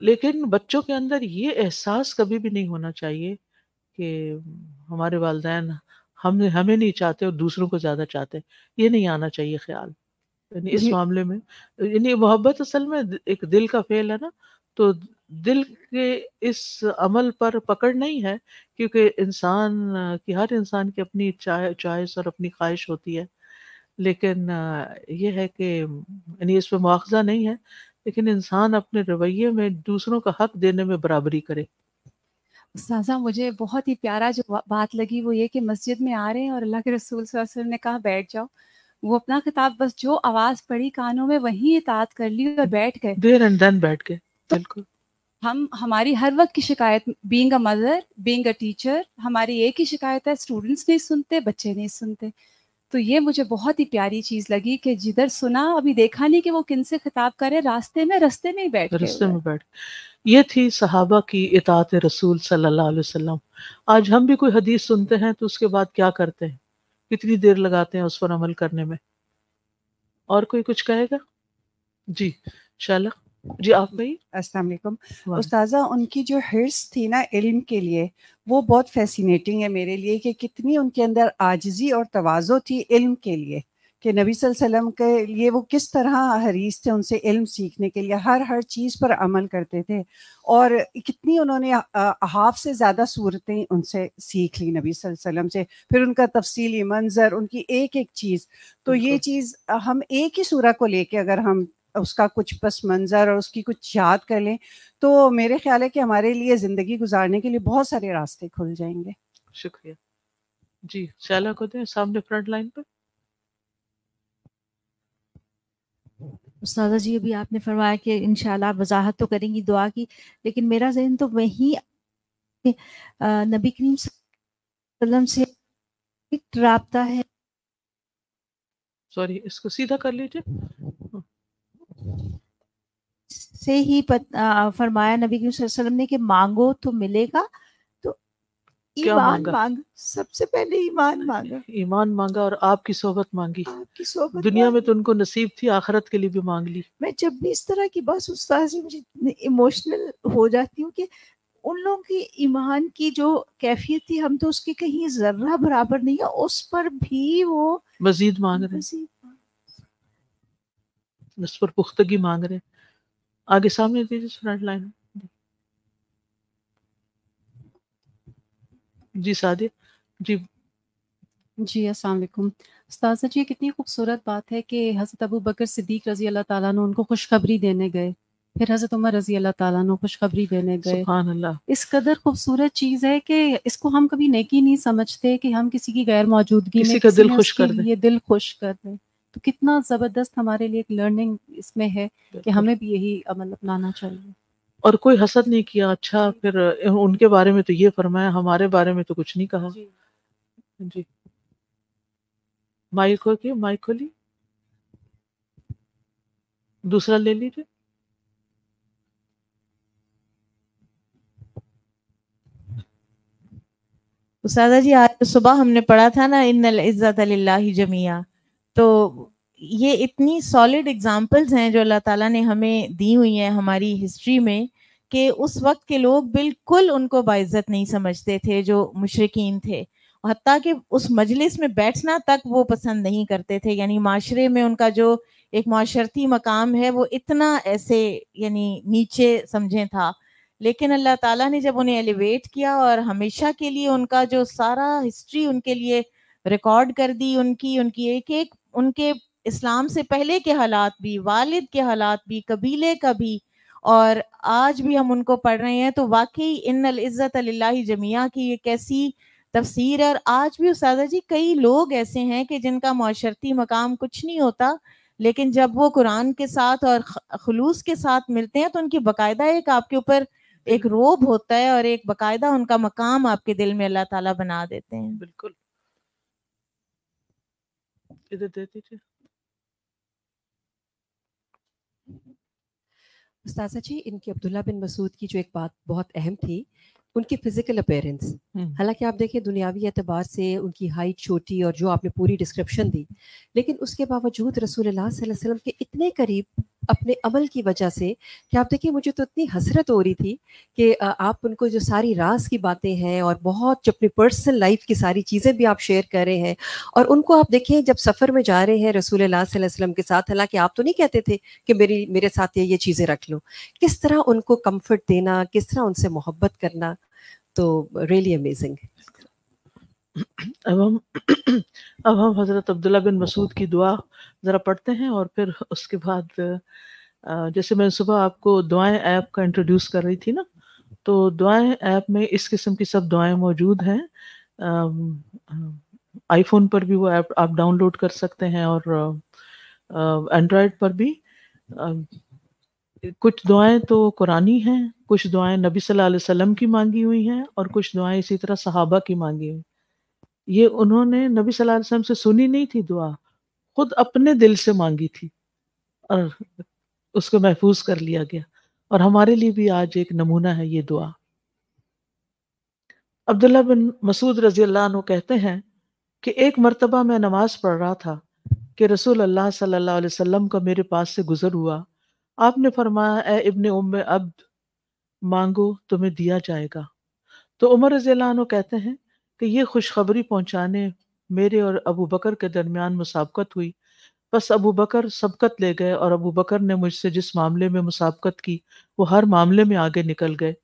लेकिन बच्चों के अंदर ये एहसास कभी भी नहीं होना चाहिए कि हमारे वालदेन हम हमें नहीं चाहते और दूसरों को ज़्यादा चाहते। ये नहीं आना चाहिए ख्याल। यानी इस मामले में यानी मोहब्बत असल में एक दिल का फेल है ना तो दिल के इस अमल पर पकड़ नहीं है क्योंकि इंसान की हर इंसान की अपनी चॉइस और अपनी ख्वाहिश होती है। लेकिन ये है कि यानी इस पर मुआवजा नहीं है लेकिन इंसान अपने रवैये में दूसरों का हक देने में बराबरी करे। साजा मुझे बहुत ही प्यारा जो बात लगी वो ये कि मस्जिद में आ रहे हैं और अल्लाह के रसूल वसल्लम ने कहा बैठ जाओ। वो अपना किताब बस जो आवाज़ पड़ी कानों में वही इतात कर ली और बैठ गए। देर एंड बैठ गए तो बिल्कुल। हम हमारी हर वक्त की शिकायत being a mother being a teacher हमारी एक ही शिकायत है स्टूडेंट्स नहीं सुनते बच्चे नहीं सुनते। तो ये मुझे बहुत ही प्यारी चीज़ लगी कि जिधर सुना अभी देखा नहीं कि वो किन से खिताब करे रास्ते में रास्ते में ही बैठ रास्ते में बैठ ये थी सहाबा की इतात रसूल सल्लल्लाहु अलैहि वसल्लम। आज हम भी कोई हदीस सुनते हैं तो उसके बाद क्या करते हैं? कितनी देर लगाते हैं उस पर अमल करने में? और कोई कुछ कहेगा? जी शाला जी आप भाई अस्सलाम वालेकुम। उस्ताजा उनकी जो हिर्स थी ना इल्म के लिए वो बहुत फैसिनेटिंग है मेरे लिए कि कितनी उनके अंदर आजजी और तवाज़ो थी इल्म के लिए कि नबी वसल्लम के लिए वो किस तरह हरीस थे उनसे इल्म सीखने के लिए हर हर चीज़ पर अमल करते थे और कितनी उन्होंने हाफ़ से ज़्यादा सूरतें उनसे सीख ली नबी वसल्लम से फिर उनका तफसीली मंजर उनकी एक एक चीज़। तो ये चीज़ हम एक ही सूरह को लेके अगर हम उसका कुछ पस मंज़र और उसकी कुछ याद कर लें तो मेरे ख्याल है कि हमारे लिए ज़िंदगी गुजारने के लिए बहुत सारे रास्ते खुल जाएँगे। शुक्रिया। जी शैला को दें सामने फ्रंट लाइन पर उस्तादा जी अभी आपने फरमाया कि इंशाल्लाह वजाहत तो करेंगी दुआ की लेकिन मेरा जहन तो वही नबी करीम वसल्लम से रबता है। सॉरी इसको सीधा कर लीजिए। से ही पत, आ, फरमाया नबी वसल्लम ने कि मांगो तो मिलेगा तो ईमान मांग? सबसे पहले ईमान मांगा। ईमान मांगा और आपकी सोबत मांगी। आपकी सोबत दुनिया में तो उनको नसीब थी आखिरत के लिए भी मांग ली। मैं जब भी इस तरह की बात उस्ताद से मुझे इमोशनल हो जाती हूँ कि उन लोगों की ईमान की जो कैफियत थी हम तो उसके कहीं जर्रा बराबर नहीं है उस पर भी वो मजीद मांग रहे मजीद उस पर पुख्तगी मांग रहे आगे सामने दीजिए फ्रंट लाइन जी सादिया जी। जी अस्सलाम वालेकुम। उस्ताजा जी कितनी खूबसूरत बात है कि हज़रत अबू बकर सिद्दीक रज़ी अल्लाह ताला ने उनको खुशखबरी देने गए। फिर हज़रत उमर रज़ी अल्लाह ताला ने खुशखबरी देने गए। अल्लाह इस कदर खूबसूरत चीज़ है कि इसको हम कभी नेकी नहीं समझते कि हम किसी की गैर मौजूदगी में किसी का दिल खुश कर ये दिल खुश कर दें। तो कितना ज़बरदस्त हमारे लिए एक लर्निंग इसमें है कि हमें भी यही अमल अपनाना चाहिए। और कोई हसद नहीं किया अच्छा फिर उनके बारे में तो ये फरमाया हमारे बारे में तो कुछ नहीं कहा। जी, जी। माइक हो माइक खोली। दूसरा ले लीजिए। उसादा जी आज सुबह हमने पढ़ा था ना इन इज़्ज़त जमिया। तो ये इतनी सॉलिड एग्जाम्पल्स हैं जो अल्लाह ताला ने हमें दी हुई हैं हमारी हिस्ट्री में कि उस वक्त के लोग बिल्कुल उनको बाइज्जत नहीं समझते थे, जो मुशरकिन थे। हती कि उस मजलिस में बैठना तक वो पसंद नहीं करते थे। यानी माशरे में उनका जो एक माशरती मकाम है, वो इतना ऐसे, यानी नीचे समझे था। लेकिन अल्लाह ताला ने जब उन्हें एलिवेट किया और हमेशा के लिए उनका जो सारा हिस्ट्री उनके लिए रिकॉर्ड कर दी, उनकी उनकी एक एक उनके इस्लाम से पहले के हालात भी वालिद के हालात भी कबीले का भी और आज भी हम उनको पढ़ रहे हैं तो वाकई इन इज़्ज़त जमिया की ये कैसी तफसीर है। और आज भी उसादा जी कई लोग ऐसे हैं कि जिनका माशरती मकाम कुछ नहीं होता लेकिन जब वो कुरान के साथ और खलूस के साथ मिलते हैं तो उनकी बाकायदा एक आपके ऊपर एक रोब होता है और एक बाकायदा उनका मकाम आपके दिल में अल्लाह ताला बना देते हैं। बिल्कुल। इधर dirty too? उस्ताजा जी इनकी अब्दुल्ला बिन मसूद की जो एक बात बहुत अहम थी उनकी फ़िज़िकल अपेयरेंस हम्म। हालाँकि आप देखें दुनियावी एतबार से उनकी हाइट छोटी और जो आपने पूरी डिस्क्रिप्शन दी लेकिन उसके बावजूद रसूल सल्लल्लाहु अलैहि वसल्लम के इतने करीब अपने अमल की वजह से, कि आप देखिए, मुझे तो इतनी हसरत हो रही थी कि आप उनको जो सारी राज की बातें हैं और बहुत जो अपनी पर्सनल लाइफ की सारी चीज़ें भी आप शेयर कर रहे हैं और उनको आप देखें जब सफ़र में जा रहे हैं रसूल वसल्लम के साथ, हालाँकि आप तो नहीं कहते थे कि मेरी, मेरे साथ ये ये चीज़ें रख लो। किस तरह उनको कंफर्ट देना, किस तरह उनसे मोहब्बत करना तो रियली अमेजिंग अब हम <clears throat> अब हम हज़रत अब्दुल्ला बिन मसूद की दुआ ज़रा पढ़ते हैं और फिर उसके बाद जैसे मैं सुबह आपको दुआएँ ऐप का इंट्रोड्यूस कर रही थी ना तो दुआएँ ऐप में इस किस्म की सब दुआएँ मौजूद हैं। आईफोन पर भी वो ऐप आप डाउनलोड कर सकते हैं और एंड्रॉयड पर भी। कुछ दुआएँ तो कुरानी हैं, कुछ दुआएँ नबी सल्लल्लाहु अलैहि वसल्लम की मांगी हुई हैं और कुछ दुआएँ इसी तरह सहाबा की मांगी हुई। ये उन्होंने नबी सल्लल्लाहु अलैहि वसल्लम से सुनी नहीं थी दुआ, खुद अपने दिल से मांगी थी और उसको महफूज कर लिया गया। और हमारे लिए भी आज एक नमूना है ये दुआ। अब्दुल्ला बिन मसूद रज़ी अल्लाह कहते हैं कि एक मरतबा मैं नमाज़ पढ़ रहा था कि रसूल अल्लाह सल्लल्लाहु अलैहि वसल्लम का मेरे पास से गुजर हुआ। आपने फरमाया, ए इब्ने उम्म अब्द, मांगो तुम्हें दिया जाएगा। तो उमर रज़ी कहते हैं कि ये खुशखबरी पहुँचाने मेरे और अबू बकर के दरमियान मुसाबकत हुई। बस अबू बकर सबकत ले गए और अबू बकर ने मुझसे जिस मामले में मुसाबकत की, वो हर मामले में आगे निकल गए।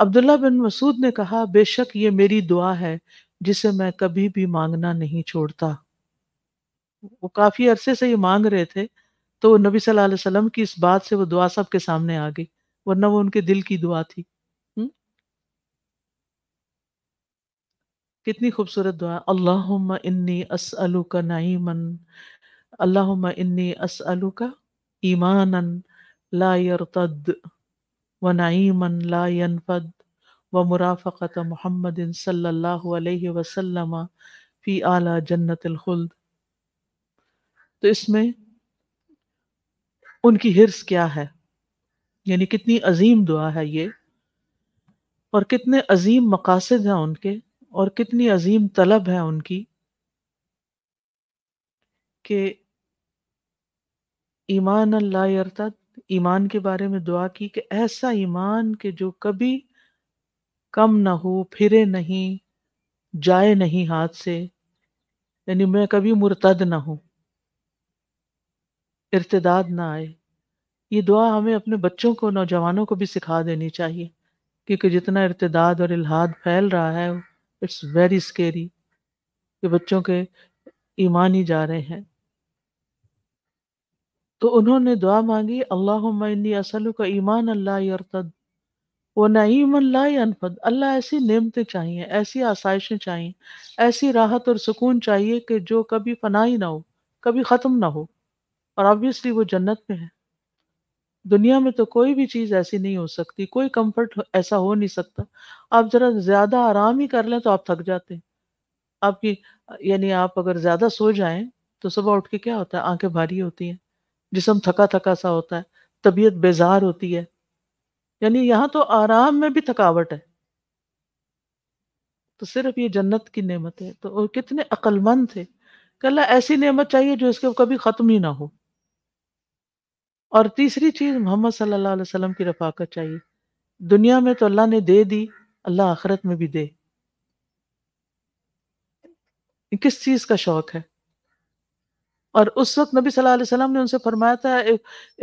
अब्दुल्ला बिन मसूद ने कहा, बेशक ये मेरी दुआ है जिसे मैं कभी भी मांगना नहीं छोड़ता। वो काफ़ी अरसे से ये मांग रहे थे तो नबी सल्लल्लाहु अलैहि वसल्लम की इस बात से वो दुआ सबके सामने आ गई, वरना वो उनके दिल की दुआ थी। कितनी खूबसूरत दुआ। अल्लाहुम्मा इन्नी असअलुका नईमन अल्लाहुम्मा इन्नी असअलुका ईमानन। ला यरतद व नईमन ला यनफद व मुराफ़क़त मुहम्मदिन सल्लल्लाहु अलैहि वसल्लम फ़ी आला जन्नतिल खुल्द। तो इसमें उनकी हिर्स क्या है? यानी कितनी अजीम दुआ है ये। और कितने अजीम मकासद हैं उनके। और कितनी अजीम तलब है उनकी कि ईमान अल्लाह अर्थात ईमान के बारे में दुआ की कि ऐसा ईमान के जो कभी कम ना हो, फिरे नहीं, जाए नहीं हाथ से। यानी मैं कभी मुर्तद ना हूँ, इर्तदाद ना आए। ये दुआ हमें अपने बच्चों को, नौजवानों को भी सिखा देनी चाहिए, क्योंकि जितना इर्तदाद और इल्हाद फैल रहा है इट्स वेरी स्केरी कि बच्चों के ईमान ही जा रहे हैं। तो उन्होंने दुआ मांगी अल्लाह असलु का ईमान अल्लाह अरतद वो नईम अल्लाह अनफद अल्लाह ऐसी नेमतें चाहिए, ऐसी आसाइशें चाहिए, ऐसी राहत और सुकून चाहिए कि जो कभी फनाई ना हो, कभी ख़त्म ना हो। और ऑब्वियसली वो जन्नत में है। दुनिया में तो कोई भी चीज़ ऐसी नहीं हो सकती, कोई कंफर्ट ऐसा हो नहीं सकता। आप ज़रा ज़्यादा आराम ही कर लें तो आप थक जाते हैं। आपकी, यानी आप अगर ज़्यादा सो जाएँ तो सुबह उठ के क्या होता है? आँखें भारी होती हैं, जिसम थका थका सा होता है, तबीयत बेजार होती है। यानी यहाँ तो आराम में भी थकावट है। तो सिर्फ़ ये जन्नत की नेमत है। तो कितने अक्लमंद थे। कल ऐसी नेमत चाहिए जो इसके कभी ख़त्म ही ना हो। और तीसरी चीज़, मोहम्मद सल्लल्लाहु अलैहि वसल्लम की रफाकत चाहिए। दुनिया में तो अल्लाह ने दे दी, अल्लाह आखिरत में भी दे। किस चीज़ का शौक है? और उस वक्त नबी सल्लल्लाहु अलैहि वसल्लम ने उनसे फरमाया था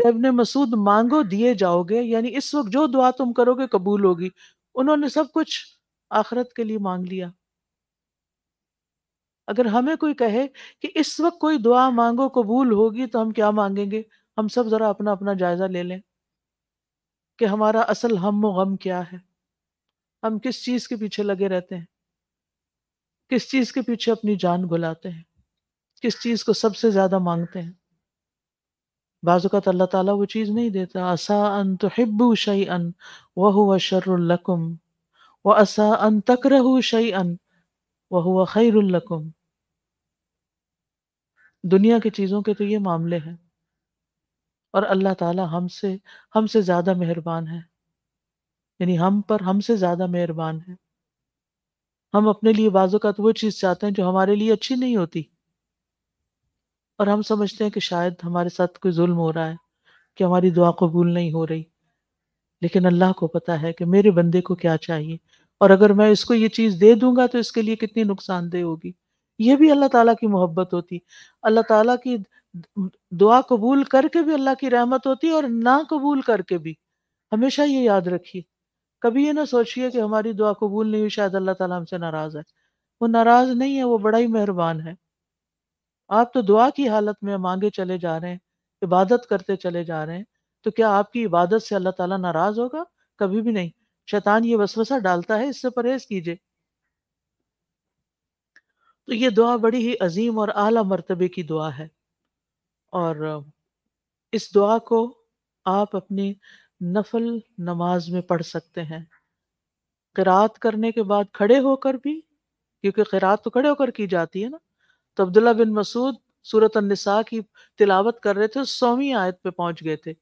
इब्ने मसूद, मांगो दिए जाओगे, यानी इस वक्त जो दुआ तुम करोगे कबूल होगी। उन्होंने सब कुछ आखिरत के लिए मांग लिया। अगर हमें कोई कहे कि इस वक्त कोई दुआ मांगो कबूल होगी तो हम क्या मांगेंगे? हम सब ज़रा अपना अपना जायज़ा ले लें कि हमारा असल हम गम क्या है? हम किस चीज़ के पीछे लगे रहते हैं? किस चीज़ के पीछे अपनी जान बुलाते हैं? किस चीज़ को सबसे ज़्यादा मांगते हैं? बाज़ात अल्लाह ताला वो चीज़ नहीं देता, असा अन तो हिब्बू शई अन वह हुआ शर्रकुम व असा अन तकरहू शई अन वह हुआ खैरुल्लकुम दुनिया की चीज़ों के तो ये मामले हैं। और अल्लाह ताला हमसे हमसे ज़्यादा मेहरबान है। यानी हम पर हमसे ज़्यादा मेहरबान है। हम अपने लिए बाजू का तो वो चीज़ चाहते हैं जो हमारे लिए अच्छी नहीं होती। और हम समझते हैं कि शायद हमारे साथ कोई जुल्म हो रहा है, कि हमारी दुआ कबूल नहीं हो रही। लेकिन अल्लाह को पता है कि मेरे बंदे को क्या चाहिए। और अगर मैं इसको ये चीज़ दे दूँगा तो इसके लिए कितनी नुकसानदेह होगी। ये भी अल्लाह ताला की मोहब्बत होती। अल्लाह ताला की दुआ कबूल करके भी अल्लाह की रहमत होती है और ना कबूल करके भी। हमेशा ये याद रखिए। कभी ये ना सोचिए कि हमारी दुआ कबूल नहीं हुई, शायद अल्लाह ताला हमसे नाराज़ है। वो नाराज़ नहीं है, वो बड़ा ही मेहरबान है। आप तो दुआ की हालत में मांगे चले जा रहे हैं, इबादत करते चले जा रहे हैं तो क्या आपकी इबादत से अल्लाह ताला नाराज़ होगा? कभी भी नहीं। शैतान ये वसवसा डालता है, इससे परहेज कीजिए। तो ये दुआ बड़ी ही अजीम और आला मर्तबे की दुआ है। और, इस दुआ को आप अपनी नफल नमाज़ में पढ़ सकते हैं। किरात करने के बाद खड़े होकर भी, क्योंकि किरात तो खड़े होकर की जाती है ना तो अब्दुल्ला बिन मसूद सूरत निसा की तिलावत कर रहे थे सौवीं आयत पे पहुँच गए थे।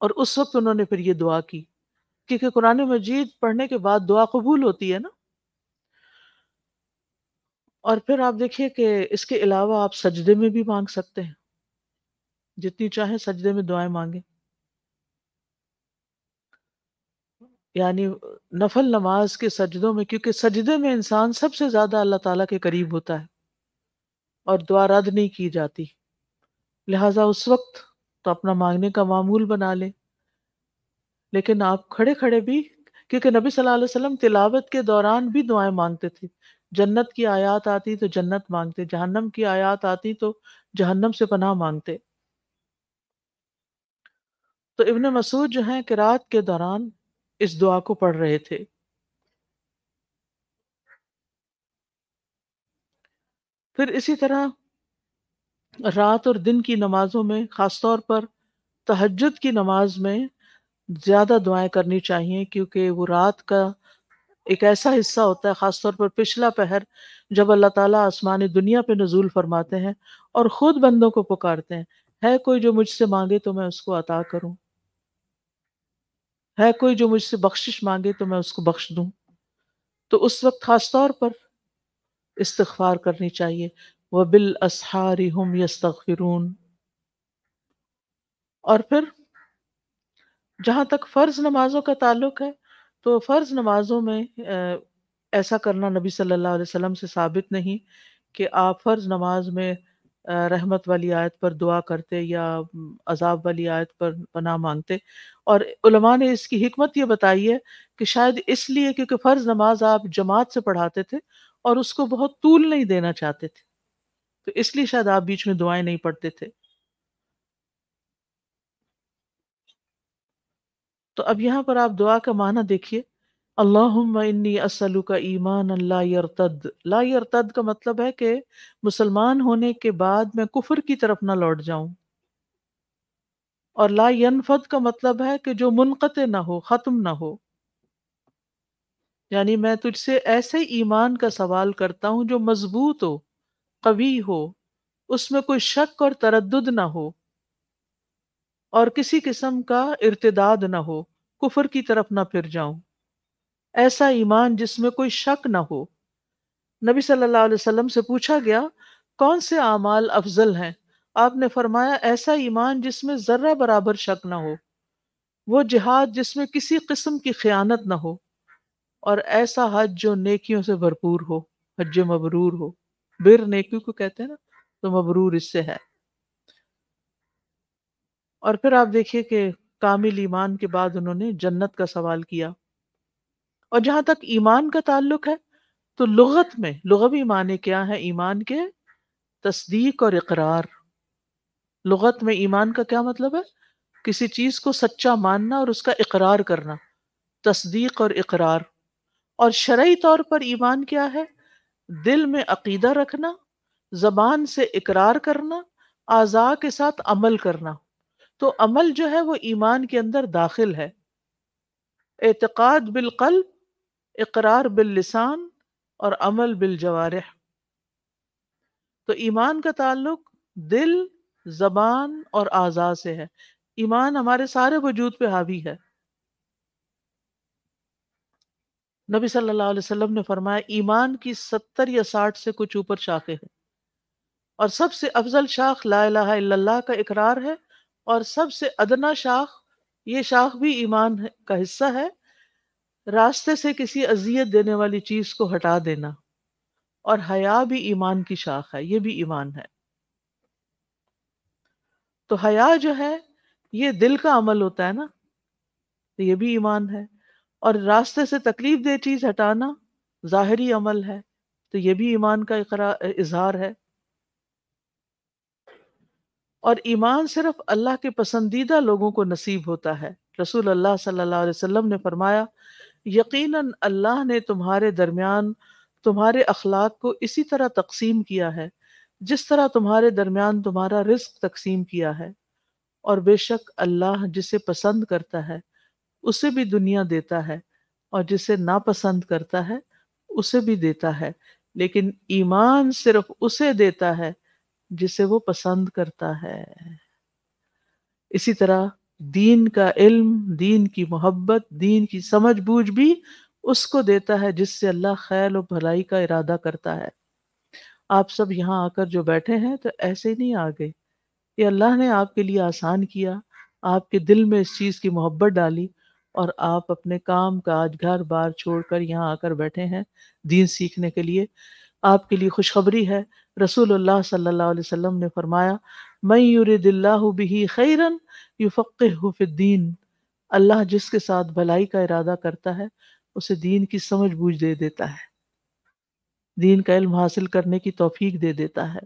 और उस वक्त उन्होंने फिर ये दुआ की, क्योंकि कुरान मजीद पढ़ने के बाद दुआ कबूल होती है ना और फिर आप देखिए कि इसके अलावा आप सजदे में भी मांग सकते हैं। जितनी चाहे सजदे में दुआएँ मांगे। यानी नफल नमाज़ के सजदों में, क्योंकि सजदे में इंसान सबसे ज़्यादा अल्लाह ताला के करीब होता है और दुआ रद्द नहीं की जाती। लिहाजा उस वक्त तो अपना मांगने का मामूल बना ले। लेकिन आप खड़े खड़े भी, क्योंकि नबी सल्लल्लाहु अलैहि वसल्लम तिलावत के दौरान भी दुआएँ मांगते थे। जन्नत की आयात आती तो जन्नत मांगते, जहन्नम की आयात आती तो जहन्नम से पनाह मांगते। तो इब्न मसूद जो है किरात के दौरान इस दुआ को पढ़ रहे थे। फिर इसी तरह रात और दिन की नमाजों में, ख़ासतौर पर तहजद की नमाज़ में ज़्यादा दुआएँ करनी चाहिए, क्योंकि वो रात का एक ऐसा हिस्सा होता है, ख़ासतौर पर पिछला पहर, जब अल्लाह ताला आसमानी दुनिया पे नजूल फरमाते हैं और ख़ुद बंदों को पुकारते हैं। है कोई जो मुझसे मांगे तो मैं उसको अता करूँ? है कोई जो मुझसे बख्शिश मांगे तो मैं उसको बख्श दूँ? तो उस वक्त खास तौर पर इस्तगफार करनी चाहिए। वह बिल असहारी हम यस्तगफिरून। और फिर, जहाँ तक फ़र्ज़ नमाजों का ताल्लुक है तो फ़र्ज़ नमाजों में ऐसा करना नबी सल्लल्लाहु अलैहि वसल्लम से साबित नहीं कि आप फ़र्ज़ नमाज़ में रहमत वाली आयत पर दुआ करते या अजाब वाली आयत पर पनाह मांगते। और उलमा ने इसकी हिकमत ये बताई है कि शायद इसलिए क्योंकि फ़र्ज़ नमाज़ आप जमात से पढ़ाते थे और उसको बहुत तूल नहीं देना चाहते थे। तो इसलिए शायद आप बीच में दुआएँ नहीं पढ़ते थे। तो अब यहाँ पर आप दुआ का माना देखिए, अल्लाहुम्मा इन्नी असलु का ईमान अल्लाह यरतद। ला यरतद का मतलब है कि मुसलमान होने के बाद मैं कुफर की तरफ़ ना लौट जाऊँ। और ला यनफद का मतलब है कि जो मुनक़ते ना हो, ख़त्म ना हो। यानी मैं तुझसे ऐसे ईमान का सवाल करता हूँ जो मज़बूत हो, कवी हो, उसमें कोई शक और तरद्दुद ना हो। और किसी किस्म का इर्तदाद ना हो, कुफर की तरफ़ ना फिर जाऊँ। ऐसा ईमान जिसमें कोई शक ना हो। नबी सल्लल्लाहु अलैहि वसल्लम से पूछा गया, कौन से अमाल अफजल हैं? आपने फरमाया, ऐसा ईमान जिसमें जर्रा बराबर शक ना हो। वो जिहाद जिसमें किसी किस्म की खयानत ना हो। और ऐसा हज जो नेकियों से भरपूर हो, हज मबरूर हो। बिर नेकी को कहते हैं ना तो मबरूर इससे है। और फिर आप देखिए कि कामिल ईमान के बाद उन्होंने जन्नत का सवाल किया। और जहाँ तक ईमान का ताल्लुक है तो लुगत में, लुगवी माने क्या है? ईमान के तस्दीक और इकरार। लुगत में ईमान का क्या मतलब है? किसी चीज़ को सच्चा मानना और उसका इकरार करना। तस्दीक और इकरार। और शरई तौर पर ईमान क्या है? दिल में अकीदा रखना, जबान से इकरार करना, आज़ा के साथ अमल करना। तो अमल जो है वो ईमान के अंदर दाखिल है। एतक़ाद बिलकल्ब इकरार बिल लिसान और अमल बिल जवारह। तो ईमान का ताल्लुक दिल, जबान और आज़ा से है। ईमान हमारे सारे वजूद पे हावी है। नबी सल्लल्लाहु अलैहि वसल्लम ने फरमाया, ईमान की सत्तर या साठ से कुछ ऊपर शाखें हैं। और सबसे अफजल शाख ला इलाहा इल्लल्लाह का इकरार है और सबसे अदना शाख, ये शाख भी ईमान का हिस्सा है, रास्ते से किसी अजियत देने वाली चीज़ को हटा देना। और हया भी ईमान की शाख है, ये भी ईमान है। तो हया जो है, ये दिल का अमल होता है ना तो ये भी ईमान है। और रास्ते से तकलीफ़ दे चीज़ हटाना, जाहरी अमल है तो ये भी ईमान का इजहार है। और ईमान सिर्फ़ अल्लाह के पसंदीदा लोगों को नसीब होता है। रसूल अल्लाह सल्लल्लाहु अलैहि वसल्लम ने फरमाया, यकीनन अल्लाह ने तुम्हारे दरमियान तुम्हारे अखलाक को इसी तरह तकसीम किया है, जिस तरह तुम्हारे दरमियान तुम्हारा रिस्क तकसीम किया है। और बेशक अल्लाह जिसे पसंद करता है, उसे भी दुनिया देता है, और जिसे नापसंद करता है, उसे भी देता है। लेकिन ईमान सिर्फ़ उसे देता है जिसे वो पसंद करता है। इसी तरह दीन का इल्म, दीन की मोहब्बत, दीन की समझ बूझ भी उसको देता है जिससे अल्लाह खैर और भलाई का इरादा करता है। आप सब यहाँ आकर जो बैठे हैं तो ऐसे नहीं आ गए ये अल्लाह ने आपके लिए आसान किया, आपके दिल में इस चीज़ की मोहब्बत डाली और आप अपने काम काज घर बार छोड़कर यहाँ आकर बैठे हैं दीन सीखने के लिए। आपके लिए खुशखबरी है। रसूलुल्लाह सल्लल्लाहु अलैहि वसल्लम ने फरमाया, मैं युरिदिल्लाहु बिही खैरन युफ़क़िहु फिद्दीन अल्लाह जिसके साथ भलाई का इरादा करता है, उसे दीन की समझ बूझ दे देता है। दीन का इल्म हासिल करने की तौफीक दे देता है।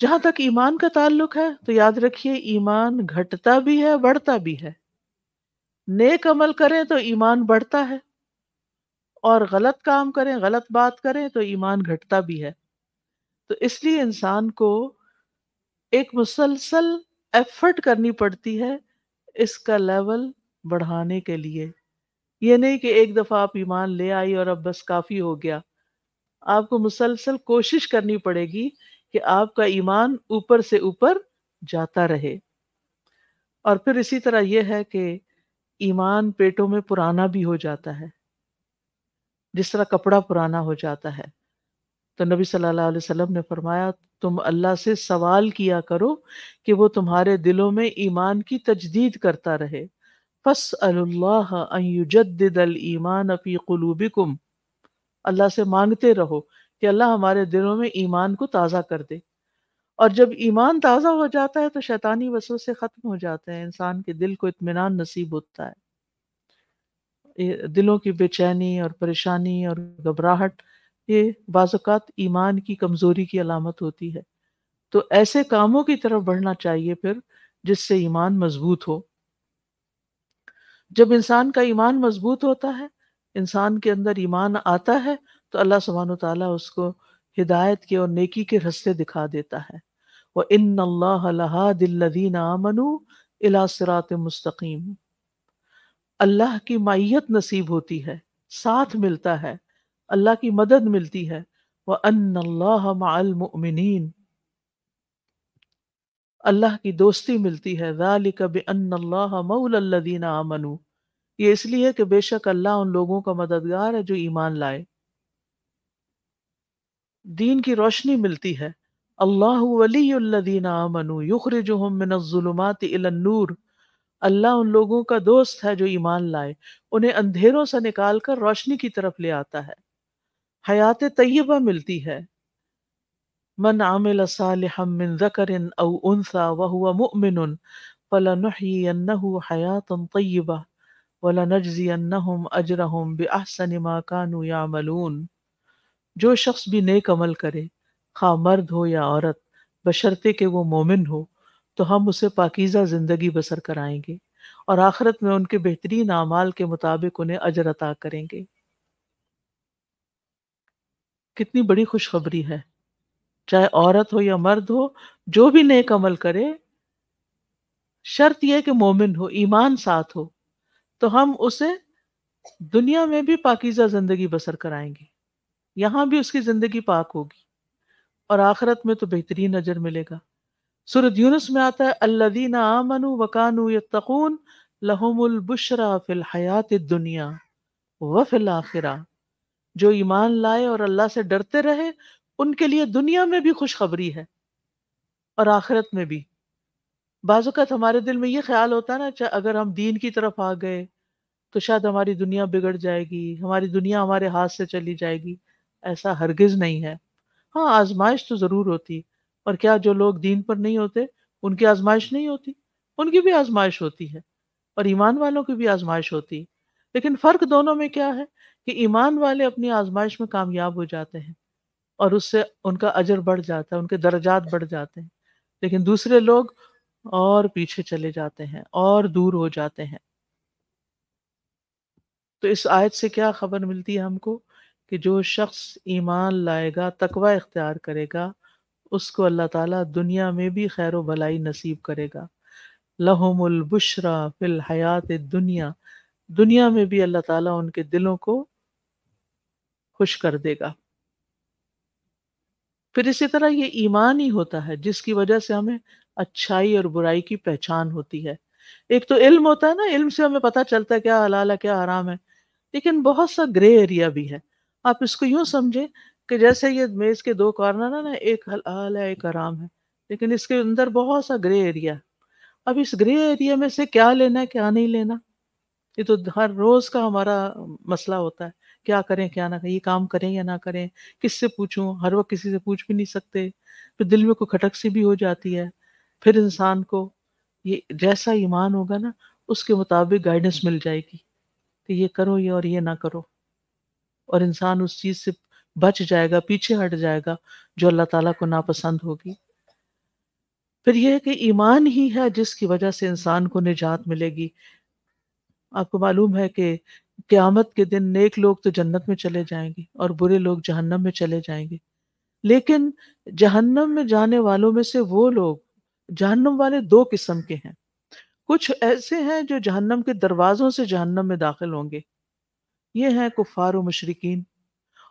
जहाँ तक ईमान का ताल्लुक है तो याद रखिए, ईमान घटता भी है, बढ़ता भी है। नेक अमल करें तो ईमान बढ़ता है। और गलत काम करें, गलत बात करें तो ईमान घटता भी है। तो इसलिए इंसान को एक मुसलसल एफर्ट करनी पड़ती है इसका लेवल बढ़ाने के लिए। ये नहीं कि एक दफ़ा आप ईमान ले आई और अब बस काफ़ी हो गया। आपको मुसलसल कोशिश करनी पड़ेगी कि आपका ईमान ऊपर से ऊपर जाता रहे। और फिर इसी तरह यह है कि ईमान पेटों में पुराना भी हो जाता है। जिस तरह कपड़ा पुराना हो जाता है। तो नबी सल्लल्लाहु अलैहि वसल्लम ने फरमाया, तुम अल्लाह से सवाल किया करो कि वो तुम्हारे दिलों में ईमान की तजदीद करता रहे। फस ईमान फ़ी कुलूबिकुम। अल्लाह से मांगते रहो कि अल्लाह हमारे दिलों में ईमान को ताज़ा कर दे। और जब ईमान ताज़ा हो जाता है तो शैतानी वसवसे ख़त्म हो जाते हैं। इंसान के दिल को इत्मीनान नसीब होता है। दिलों की बेचैनी और परेशानी और घबराहट, ये बाज़ात ईमान की कमज़ोरी की अलामत होती है। तो ऐसे कामों की तरफ़ बढ़ना चाहिए फिर, जिससे ईमान मज़बूत हो। जब इंसान का ईमान मज़बूत होता है, इंसान के अंदर ईमान आता है तो अल्लाह सुबहान ताला उसको हिदायत के और नेकी के रस्ते दिखा देता है। वह इन अल्लाहदीन आमनु इला मुस्तकीम। अल्लाह की माइत नसीब होती है, साथ मिलता है, अल्लाह की मदद मिलती है। वह अन्नमिन अल्लाह की दोस्ती मिलती है। मऊलदीन आमनु। ये इसलिए कि बेशक अल्लाह उन लोगों का मददगार है जो ईमान लाए। दीन की रोशनी मिलती है। अल्लाह वलीदीन आमनु। युखरजुहुम मिनज़ुलुमात इलन नूर। अल्लाह उन लोगों का दोस्त है जो ईमान लाए, उन्हें अंधेरों से निकाल कर रोशनी की तरफ़ ले आता है। हयात तय्यबा मिलती है। मन आमिल तय्यबा जो शख्स भी नेक अमल करे खा मर्द हो या औरत, बशर्ते के वो मोमिन हो तो हम उसे पाकिज़ा ज़िंदगी बसर कराएँगे और आखिरत में उनके बेहतरीन अमाल के मुताबिक उन्हें अजर अता करेंगे। कितनी बड़ी खुशखबरी है। चाहे औरत हो या मर्द हो, जो भी नेक अमल करे, शर्त यह कि मोमिन हो, ईमान साथ हो तो हम उसे दुनिया में भी पाकिज़ा ज़िंदगी बसर कराएँगे। यहाँ भी उसकी ज़िंदगी पाक होगी और आखिरत में तो बेहतरीन अजर मिलेगा। सूरत यूनुस में आता है अल्लदीना आमनु वकानु यत्तकून, लहुमुल बुशरा फिल हयात दुनिया व फिल आखिरा. जो ईमान लाए और अल्लाह से डरते रहे, उनके लिए दुनिया में भी खुशखबरी है और आखिरत में भी। बाजुकत हमारे दिल में ये ख्याल होता है ना अगर हम दीन की तरफ़ आ गए तो शायद हमारी दुनिया बिगड़ जाएगी, हमारी दुनिया हमारे हाथ से चली जाएगी, ऐसा हरगिज नहीं है। हाँ आजमाइश तो ज़रूर होती और क्या जो लोग दीन पर नहीं होते, उनकी आजमाइश नहीं होती? उनकी भी आजमाइश होती है और ईमान वालों की भी आजमाइश होती है। लेकिन फ़र्क दोनों में क्या है कि ईमान वाले अपनी आजमाइश में कामयाब हो जाते हैं और उससे उनका अजर बढ़ जाता है, उनके दर्जात बढ़ जाते हैं। लेकिन दूसरे लोग और पीछे चले जाते हैं, और दूर हो जाते हैं। तो इस आयत से क्या खबर मिलती है हमको कि जो शख्स ईमान लाएगा, तकवा इख्तियार करेगा उसको अल्लाह ताला दुनिया में भी खैर भलाई नसीब करेगा। लहुमुल बुशरा फिल हयात दुनिया। दुनिया में भी अल्लाह ताला उनके दिलों को खुश कर देगा। फिर इसी तरह ये ईमान ही होता है, जिसकी वजह से हमें अच्छाई और बुराई की पहचान होती है। एक तो इल्म होता है ना, इल्म से हमें पता चलता है क्या हलाल है, क्या हराम है। लेकिन बहुत सा ग्रे एरिया भी है। आप इसको यूँ समझे कि जैसे ये मेज के दो कॉर्नर है ना, एक हलाल है, एक आराम है, लेकिन इसके अंदर बहुत सा ग्रे एरिया अब इस ग्रे एरिया में से क्या लेना है, क्या नहीं लेना? ये तो हर रोज का हमारा मसला होता है, क्या करें, क्या ना करें, ये काम करें या ना करें, किससे पूछूँ? हर वक्त किसी से पूछ भी नहीं सकते, फिर दिल में कोई खटक सी भी हो जाती है, फिर इंसान को ये जैसा ईमान होगा ना, उसके मुताबिक गाइडेंस मिल जाएगी कि ये करो ये और ये ना करो। और इंसान उस चीज़ से बच जाएगा, पीछे हट जाएगा, जो अल्लाह ताला को नापसंद होगी। फिर यह है कि ईमान ही है जिसकी वजह से इंसान को निजात मिलेगी। आपको मालूम है कि क्यामत के दिन नेक लोग तो जन्नत में चले जाएँगे और बुरे लोग जहन्नम में चले जाएँगे। लेकिन जहन्नम में जाने वालों में से वो लोग, जहन्नम वाले दो किस्म के हैं। कुछ ऐसे हैं जो जहन्नम के दरवाजों से जहन्नम में दाखिल होंगे। ये हैं कुफार मशरकिन।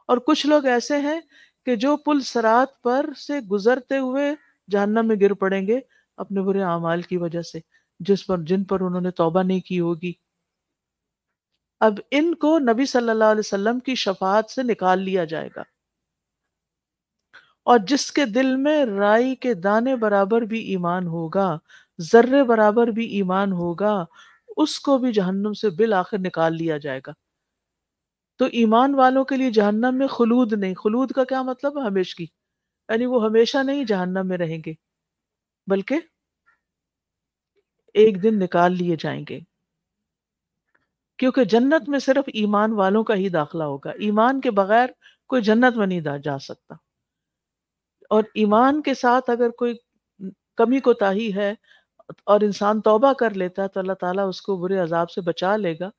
और कुछ लोग ऐसे हैं कि जो पुल सरात पर से गुजरते हुए जहन्नम में गिर पड़ेंगे अपने बुरे अमाल की वजह से, जिस पर, जिन पर उन्होंने तौबा नहीं की होगी। अब इनको नबी सल्लल्लाहु अलैहि वसल्लम की शफात से निकाल लिया जाएगा। और जिसके दिल में राई के दाने बराबर भी ईमान होगा, जर्रे बराबर भी ईमान होगा, उसको भी जहन्नुम से बिल आखिर निकाल लिया जाएगा। तो ईमान वालों के लिए जहन्नम में खलूद नहीं, खलूद का क्या मतलब हमेश की? यानी वो हमेशा नहीं जहन्नम में रहेंगे, बल्कि एक दिन निकाल लिए जाएँगे। क्योंकि जन्नत में सिर्फ़ ईमान वालों का ही दाखला होगा। ईमान के बगैर कोई जन्नत में नहीं जा सकता। और ईमान के साथ अगर कोई कमी कोताही है और इंसान तौबा कर लेता है तो अल्लाह ताला उसको बुरे अजाब से बचा लेगा।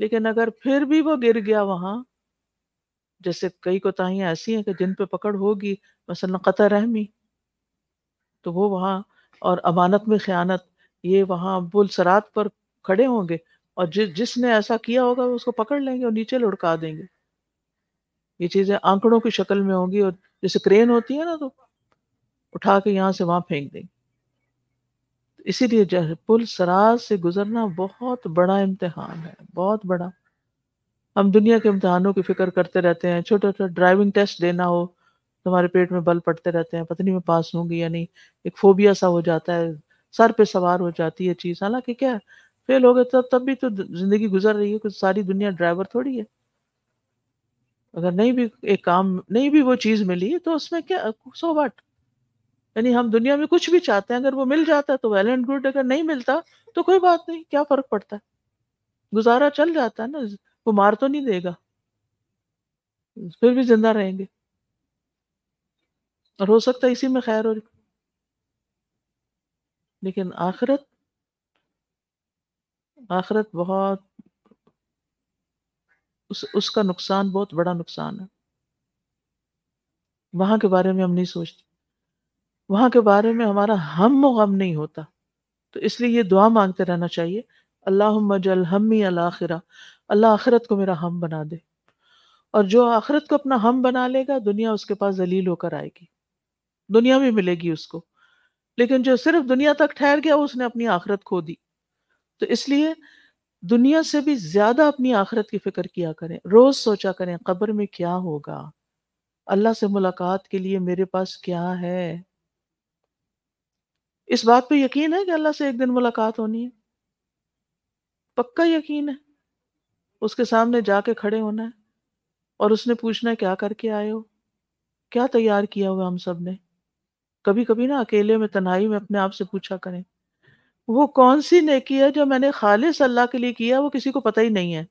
लेकिन अगर फिर भी वो गिर गया वहाँ जैसे कई कोताहियाँ ऐसी हैं कि जिन पे पकड़ होगी मसलन कतर रहमी तो वो वहाँ और अमानत में ख़यानत ये वहाँ बुल सरात पर खड़े होंगे और जि, जिसने ऐसा किया होगा वो उसको पकड़ लेंगे और नीचे लुढ़का देंगे। ये चीज़ें आंकड़ों की शक्ल में होंगी और जैसे क्रेन होती है ना तो उठा के यहाँ से वहाँ फेंक देंगे। इसीलिए पुल सराज से गुजरना बहुत बड़ा इम्तिहान है, बहुत बड़ा। हम दुनिया के इम्तिहानों की फ़िक्र करते रहते हैं छोटा छोटा ड्राइविंग टेस्ट देना हो तो हमारे पेट में बल पड़ते रहते हैं, पत्नी में पास होंगी या नहीं, एक फोबिया सा हो जाता है, सर पे सवार हो जाती है चीज़। हालाँकि क्या फेल हो गए तब तब भी तो ज़िंदगी गुजर रही है, कुछ सारी दुनिया ड्राइवर थोड़ी है। अगर नहीं भी एक काम, नहीं भी वो चीज़ मिली तो उसमें क्या, सो वट यानी हम दुनिया में कुछ भी चाहते हैं, अगर वो मिल जाता है तो वेल एंड गुड अगर नहीं मिलता तो कोई बात नहीं, क्या फ़र्क पड़ता? है गुजारा चल जाता है ना, वो मार तो नहीं देगा। फिर भी ज़िंदा रहेंगे। और हो सकता है इसी में खैर हो। लेकिन आखिरत आखिरत बहुत, उस, उसका नुकसान बहुत बड़ा नुकसान है। वहाँ के बारे में हम नहीं सोचते। वहाँ के बारे में हमारा हम गम नहीं होता। तो इसलिए ये दुआ मांगते रहना चाहिए अल्लाह जल हमी अलाखिरा अल्लाह आखिरत को मेरा हम बना दे। और जो आखिरत को अपना हम बना लेगा, दुनिया उसके पास जलील होकर आएगी। दुनिया भी मिलेगी उसको। लेकिन जो सिर्फ़ दुनिया तक ठहर गया उसने अपनी आखिरत खो दी। तो इसलिए दुनिया से भी ज़्यादा अपनी आखिरत की फ़िक्र किया करें। रोज सोचा करें, कब्र में क्या होगा? अल्लाह से मुलाकात के लिए मेरे पास क्या है? इस बात पे यकीन है कि अल्लाह से एक दिन मुलाकात होनी है? पक्का यकीन है? उसके सामने जाके खड़े होना है और उसने पूछना है, क्या करके आए हो? क्या तैयार किया हुआ हम सबने? कभी कभी ना अकेले में तनाई में अपने आप से पूछा करें, वो कौन सी नेकी है जो मैंने खालिस अल्लाह के लिए किया वो किसी को पता ही नहीं है?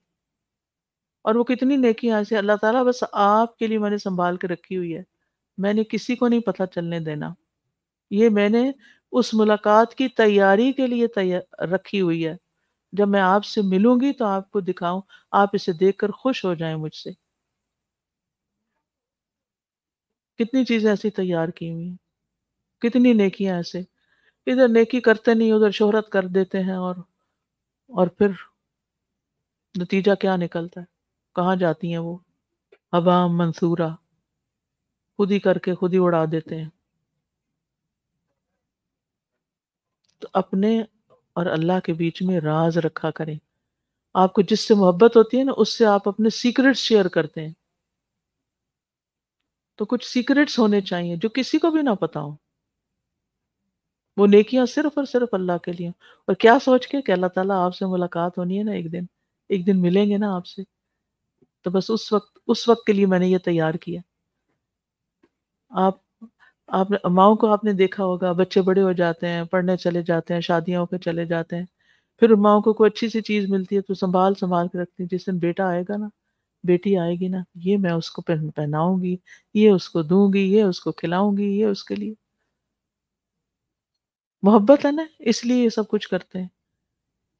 और वो कितनी नेकियाँ ऐसे? अल्लाह ताला बस आपके लिए मैंने संभाल के रखी हुई है। मैंने किसी को नहीं पता चलने देना। ये मैंने उस मुलाकात की तैयारी के लिए तैयार रखी हुई है। जब मैं आपसे मिलूँगी तो आपको दिखाऊँ। आप इसे देखकर खुश हो जाएँ मुझसे। कितनी चीज़ें ऐसी तैयार की हुई हैं। कितनी नेकियाँ ऐसे। इधर नेकी करते नहीं, उधर शोहरत कर देते हैं और और फिर नतीजा क्या निकलता है? कहाँ जाती हैं वो? हवा मंसूरा। खुद ही करके खुद ही उड़ा देते हैं। तो अपने और अल्लाह के बीच में राज रखा करें। आपको जिससे मोहब्बत होती है ना, उससे आप अपने सीक्रेट्स शेयर करते हैं। तो कुछ सीक्रेट्स होने चाहिए जो किसी को भी ना पता हो। वो नेकियाँ सिर्फ़ और सिर्फ़ अल्लाह के लिए। और क्या सोच के कि अल्लाह ताला आपसे मुलाकात होनी है ना एक दिन? एक दिन मिलेंगे ना आपसे। तो बस उस वक्त उस वक्त के लिए मैंने ये तैयार किया। आप आपने, माओ को आपने देखा होगा, बच्चे बड़े हो जाते हैं, पढ़ने चले जाते हैं, शादियाँ होकर चले जाते हैं। फिर माओ को कोई अच्छी सी चीज़ मिलती है तो संभाल संभाल के रखती है। जिस दिन बेटा आएगा ना, बेटी आएगी ना, ये मैं उसको पहन, पहनाऊँगी, ये उसको दूँगी, ये उसको खिलाऊँगी, ये उसके लिए। मोहब्बत है ना, इसलिए ये सब कुछ करते हैं।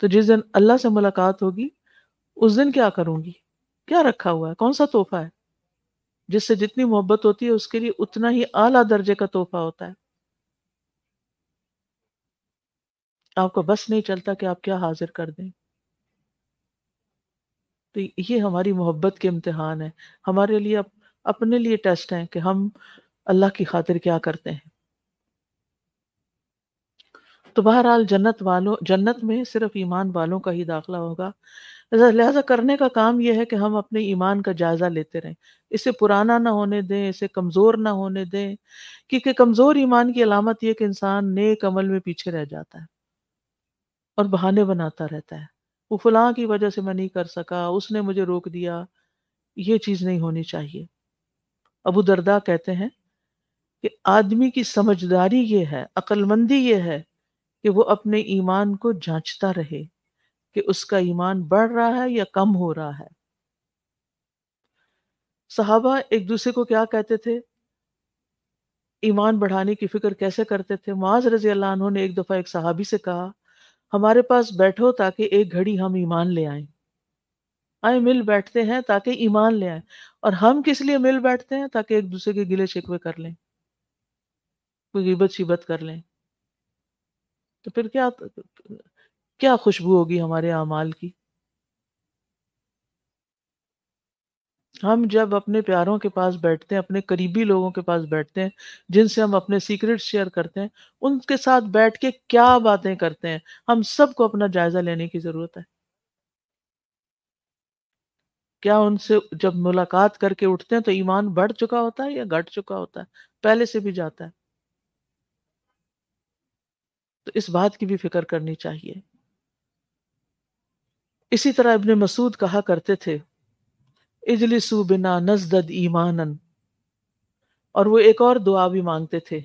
तो जिस दिन अल्लाह से मुलाकात होगी, उस दिन क्या करूँगी? क्या रखा हुआ है? कौन सा तोहफा है? जिससे जितनी मोहब्बत होती है उसके लिए उतना ही आला दर्जे का तोहफा होता है। आपको बस नहीं चलता कि आप क्या हाजिर कर दें। तो ये हमारी मोहब्बत के इम्तिहान है। हमारे लिए अप, अपने लिए टेस्ट है कि हम अल्लाह की खातिर क्या करते हैं। तो बहरहाल जन्नत वालों जन्नत में सिर्फ़ ईमान वालों का ही दाखला होगा। लिहाजा करने का काम यह है कि हम अपने ईमान का जायजा लेते रहें। इसे पुराना ना होने दें, इसे कमज़ोर ना होने दें, क्योंकि कमज़ोर ईमान की अलामत यह कि इंसान नेक अमल में पीछे रह जाता है और बहाने बनाता रहता है। वो फलां की वजह से मैं नहीं कर सका, उसने मुझे रोक दिया, ये चीज़ नहीं होनी चाहिए। अबू दरदा कहते हैं कि आदमी की समझदारी ये है, अक्लमंदी ये है कि वो अपने ईमान को जांचता रहे। कि उसका ईमान बढ़ रहा है या कम हो रहा है। सहाबा एक दूसरे को क्या कहते थे? ईमान बढ़ाने की फ़िक्र कैसे करते थे? माज रज़ी अल्लाह ने एक दफ़ा एक सहाबी से कहा, हमारे पास बैठो ताकि एक घड़ी हम ईमान ले आए। आए, मिल बैठते हैं ताकि ईमान ले आए। और हम किस लिए मिल बैठते हैं? ताकि एक दूसरे के गिले शिकवे कर लें। कोई गिबत शिबत कर लें। तो फिर क्या क्या खुशबू होगी हमारे अमाल की? हम जब अपने प्यारों के पास बैठते हैं, अपने करीबी लोगों के पास बैठते हैं, जिनसे हम अपने सीक्रेट शेयर करते हैं, उनके साथ बैठ के क्या बातें करते हैं, हम सबको अपना जायजा लेने की ज़रूरत है। क्या उनसे जब मुलाकात करके उठते हैं तो ईमान बढ़ चुका होता है या घट चुका होता है? पहले से भी जाता है। तो इस बात की भी फ़िक्र करनी चाहिए। इसी तरह इब्ने मसूद कहा करते थे, इजलिसु बिना नजदद ईमानन। और वो एक और दुआ भी मांगते थे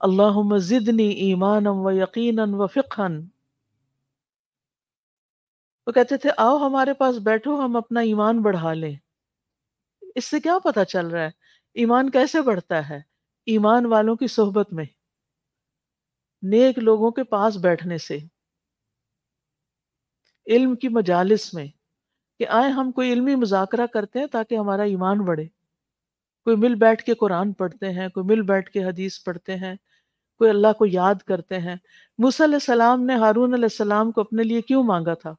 अल्लाह जिदनी ईमानम व यकीन व फ़िक़न वो कहते थे, आओ हमारे पास बैठो, हम अपना ईमान बढ़ा लें। इससे क्या पता चल रहा है, ईमान कैसे बढ़ता है, ईमान वालों की सोहबत में, नेक लोगों के पास बैठने से। इल्म की मजालिस में कि आए हम कोई इल्मी मुजाकरा करते हैं ताकि हमारा ईमान बढ़े। कोई मिल बैठ के कुरान पढ़ते हैं, कोई मिल बैठ के हदीस पढ़ते हैं, कोई अल्लाह को याद करते हैं। मूसा सलाम ने हारून सलाम को अपने लिए क्यों मांगा था?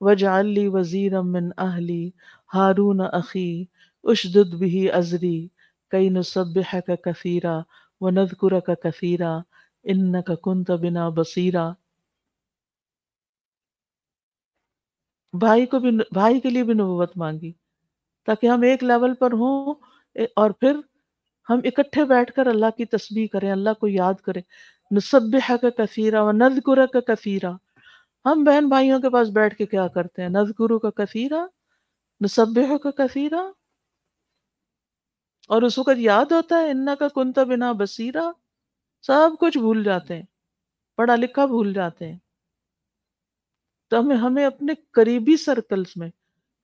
वजाली वज़ीर मिन अहली हारून अखी उशदुद बिही अजरी कई नुसब का कसीरा व नदकुर का कसीरा इन का कुंत बिना बसीरा। भाई को भी भाई के लिए भी नबूवत मांगी, ताकि हम एक लेवल पर हों और फिर हम इकट्ठे बैठकर अल्लाह की तस्बीह करें, अल्लाह को याद करें। नसब का कसीरा व नजकुर का कसीरा। हम बहन भाइयों के पास बैठ के क्या करते हैं? नजकुरु का कसीरा नसब का कसीरा? और उस वक्त याद होता है इन्ना का कुंता बिना बसीरा। सब कुछ भूल जाते हैं, पढ़ा लिखा भूल जाते हैं। तो हमें हमें अपने करीबी सर्कल्स में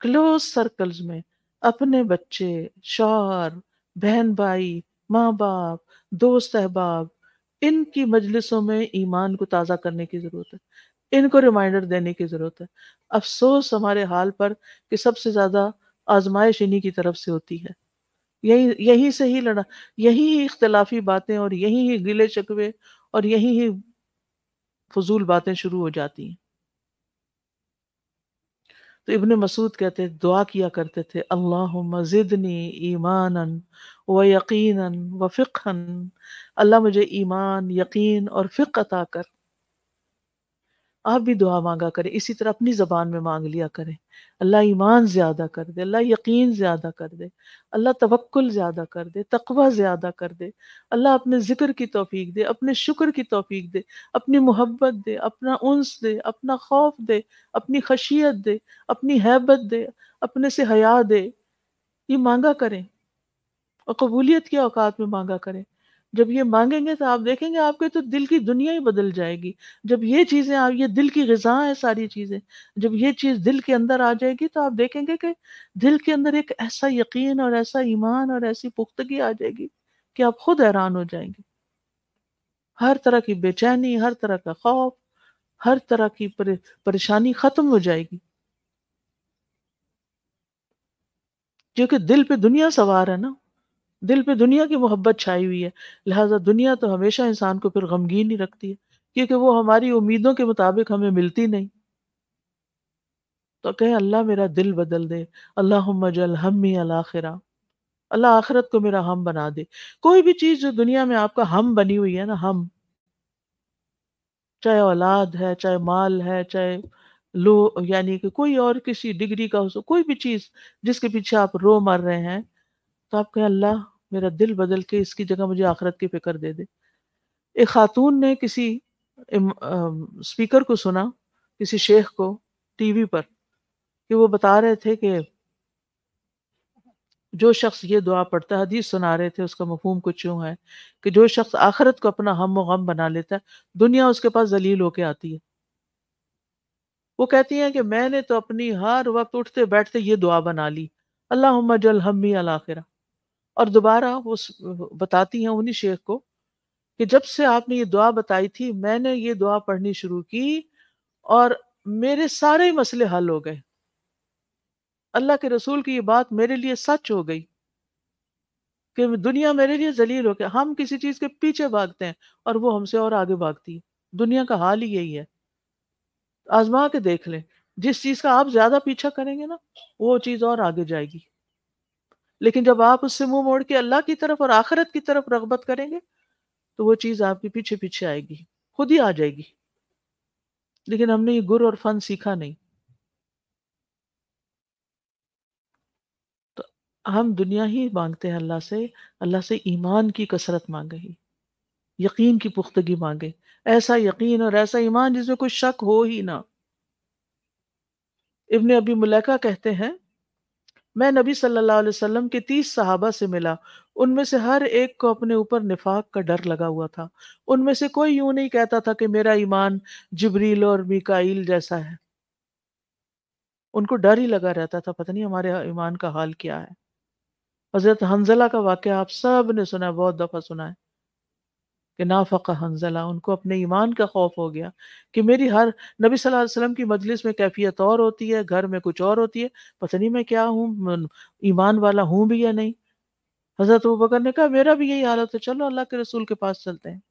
क्लोज सर्कल्स में, अपने बच्चे, शौहर बहन भाई माँ बाप दोस्त अहबाब इनकी मजलिसों में ईमान को ताज़ा करने की ज़रूरत है। इनको रिमाइंडर देने की ज़रूरत है। अफसोस हमारे हाल पर कि सबसे ज़्यादा आजमाइश इन्हीं की तरफ़ से होती है। यही, यहीं से ही लड़ा, यही ही इख्तलाफी बातें और यही ही गिले शकवे और यही ही फजूल बातें शुरू हो जाती हैं। तो इबन मसूद कहते दुआ किया करते थे अल्लाह मजिदनी ईमान व यकीन व फ़िक़न अल्लाह मुझे ईमान, यकीन और फ़िक़ अता कर। आप भी दुआ मांगा करें, इसी तरह अपनी ज़बान में मांग लिया करें। अल्लाह ईमान ज़्यादा कर दे, अल्लाह यकीन ज़्यादा कर दे, अल्लाह तवक्कुल ज़्यादा कर दे, तकवा ज़्यादा कर दे, अल्लाह अपने ज़िक्र की तौफीक दे, अपने शुक्र की तौफीक दे, अपनी मोहब्बत दे, अपना उन्स दे, अपना खौफ दे, अपनी खशियत दे, अपनी हैबत दे, अपने से हया दे। ये मांगा करें और कबूलियत के औकात में मांगा करें। जब ये मांगेंगे तो आप देखेंगे आपके तो दिल की दुनिया ही बदल जाएगी। जब ये चीज़ें आप ये दिल की गज़ा है सारी चीज़ें, जब ये चीज़ दिल के अंदर आ जाएगी तो आप देखेंगे कि दिल के अंदर एक ऐसा यकीन और ऐसा ईमान और ऐसी पुख्तगी आ जाएगी कि आप खुद हैरान हो जाएँगे। हर तरह की बेचैनी, हर तरह का खौफ, हर तरह की परेशानी खत्म हो जाएगी। क्योंकि दिल पे दुनिया सवार है ना। दिल पे दुनिया की मोहब्बत छाई हुई है। लिहाजा दुनिया तो हमेशा इंसान को फिर गमगीन ही रखती है, क्योंकि वो हमारी उम्मीदों के मुताबिक हमें मिलती नहीं। तो कहे, अल्लाह मेरा दिल बदल दे। अल्लाह जल हमी अलाखिरा अल्लाह आखिरत को मेरा हम बना दे। कोई भी चीज़ जो दुनिया में आपका हम बनी हुई है ना, हम। चाहे औलाद है, चाहे माल है, चाहे लो, यानी कि कोई और किसी डिग्री का हो कोई भी चीज़ जिसके पीछे आप रो मर रहे हैं तो आप कहें, अल्लाह मेरा दिल बदल के इसकी जगह मुझे आखरत की फ़िक्र दे दे। एक खातून ने किसी इम, आ, स्पीकर को सुना किसी शेख को टीवी पर कि वो बता रहे थे कि जो शख्स ये दुआ पढ़ता है हदीस सुना रहे थे उसका मफहूम कुछ यूँ है कि जो शख्स आखरत को अपना हम गम बना लेता है दुनिया उसके पास जलील होके आती है। वो कहती हैं कि मैंने तो अपनी हर वक्त उठते बैठते ये दुआ बना ली। अल्लाह जल हमी अलाखिरा और दोबारा वो बताती हैं उन्हीं शेख को कि जब से आपने ये दुआ बताई थी, मैंने ये दुआ पढ़नी शुरू की और मेरे सारे मसले हल हो गए। अल्लाह के रसूल की ये बात मेरे लिए सच हो गई कि दुनिया मेरे लिए जलील हो गया। हम किसी चीज़ के पीछे भागते हैं और वो हमसे और आगे भागती है। दुनिया का हाल ही यही है। आजमा के देख लें, जिस चीज़ का आप ज़्यादा पीछा करेंगे ना, वो चीज़ और आगे जाएगी। लेकिन जब आप उससे मुँह मोड़ के अल्लाह की तरफ़ और आखिरत की तरफ़ रगबत करेंगे तो वो चीज़ आपके पीछे पीछे आएगी, खुद ही आ जाएगी। लेकिन हमने ये गुर और फन सीखा नहीं। तो हम दुनिया ही मांगते हैं अल्लाह से अल्लाह से ईमान की कसरत मांगे ही, यकीन की पुख्तगी मांगे। ऐसा यकीन और ऐसा ईमान जिसमें कोई शक हो ही ना। इब्ने अभी मुलैका कहते हैं मैं नबी सल्लल्लाहु अलैहि वसल्लम के तीस सहाबा से मिला। उनमें से हर एक को अपने ऊपर निफाक का डर लगा हुआ था। उनमें से कोई यूँ नहीं कहता था कि मेरा ईमान जबरील और मिकाइल जैसा है। उनको डर ही लगा रहता था, पता नहीं हमारे ईमान का हाल क्या है। हज़रत हंजला का वाक्य आप सबने सुना है, बहुत दफ़ा सुना है। कि नाफ़ा हंजला, उनको अपने ईमान का खौफ हो गया कि मेरी हर, नबी सल्लल्लाहु अलैहि वसल्लम की मजलिस में कैफियत और होती है, घर में कुछ और होती है, पता नहीं मैं क्या हूँ ईमान वाला हूँ भी या नहीं? हज़रत बकर ने कहा, मेरा भी यही हालत है, चलो अल्लाह के रसूल के पास चलते हैं।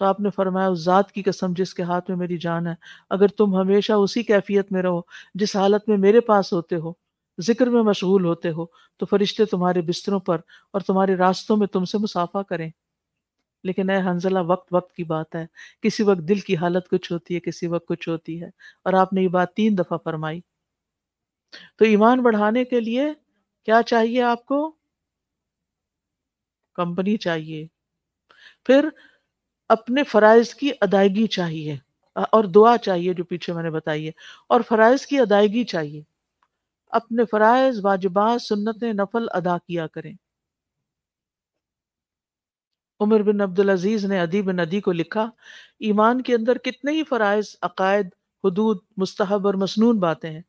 तो आपने फरमाया, उस ज़ात की कसम जिसके हाथ में मेरी जान है, अगर तुम हमेशा उसी कैफियत में रहो, जिस हालत में मेरे पास होते हो, ज़िक्र में मशगूल होते हो तो फरिश्ते तुम्हारे बिस्तरों पर और तुम्हारे रास्तों में तुमसे मुसाफा करें। लेकिन ए हंजला वक्त वक्त की बात है। किसी वक्त दिल की हालत कुछ होती है, किसी वक्त कुछ होती है। और आपने ये बात तीन दफ़ा फरमाई। तो ईमान बढ़ाने के लिए क्या चाहिए आपको? कंपनी चाहिए। फिर अपने फ़राइज की अदायगी चाहिए। और दुआ चाहिए जो पीछे मैंने बताई है। और फ़राइज की अदायगी चाहिए। अपने फ़राइज, वाजिबात, सुन्नत, नफल अदा किया करें। उमर बिन अब्दुल अज़ीज़ ने अदी बिन अदी को लिखा, ईमान के अंदर कितने ही फ़राइज, अकायद, हदूद, मुस्तहब और मसनून बातें हैं।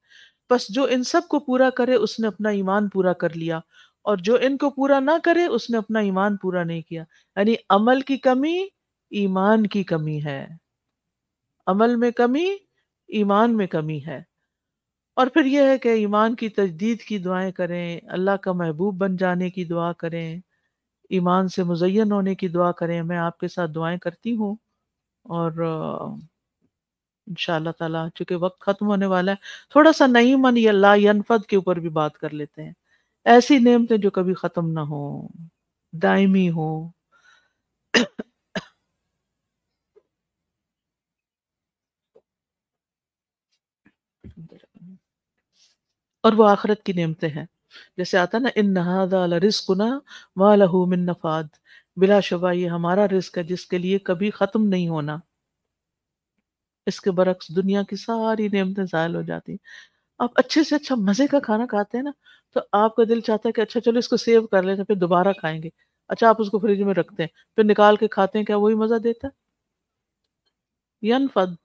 बस जो इन सबको पूरा करे, उसने अपना ईमान पूरा कर लिया और जो इनको पूरा ना करे, उसने अपना ईमान पूरा नहीं किया। यानी अमल की कमी, ईमान की कमी है। अमल में कमी, ईमान में कमी है। और फिर यह है कि ईमान की तजदीद की दुआएँ करें, अल्लाह का महबूब बन जाने की दुआ करें। ईमान से मुजयन होने की दुआ करें। मैं आपके साथ दुआएँ करती हूँ और इन ताला चूँकि वक्त ख़त्म होने वाला है थोड़ा सा नई मन या ला यनफद के ऊपर भी बात कर लेते हैं। ऐसी नेमतें जो कभी ख़त्म ना हो, दायमी हो। और वो आखरत की नेमतें हैं। जैसे आता ना, इन नहादा रिस्कुना वालहू मिन नफाद। बिला शुबा, ये हमारा रिस्क है जिसके लिए कभी ख़त्म नहीं होना। इसके बरक्स दुनिया की सारी नियमतें ज़ायल हो जाती आप अच्छे से अच्छा मज़े का खाना खाते हैं ना तो आपका दिल चाहता है कि अच्छा चलो इसको सेव कर लेते हैं, फिर दोबारा खाएँगे। अच्छा आप उसको फ्रिज में रखते हैं, फिर निकाल के खाते हैं, क्या वही मज़ा देता है? यन फद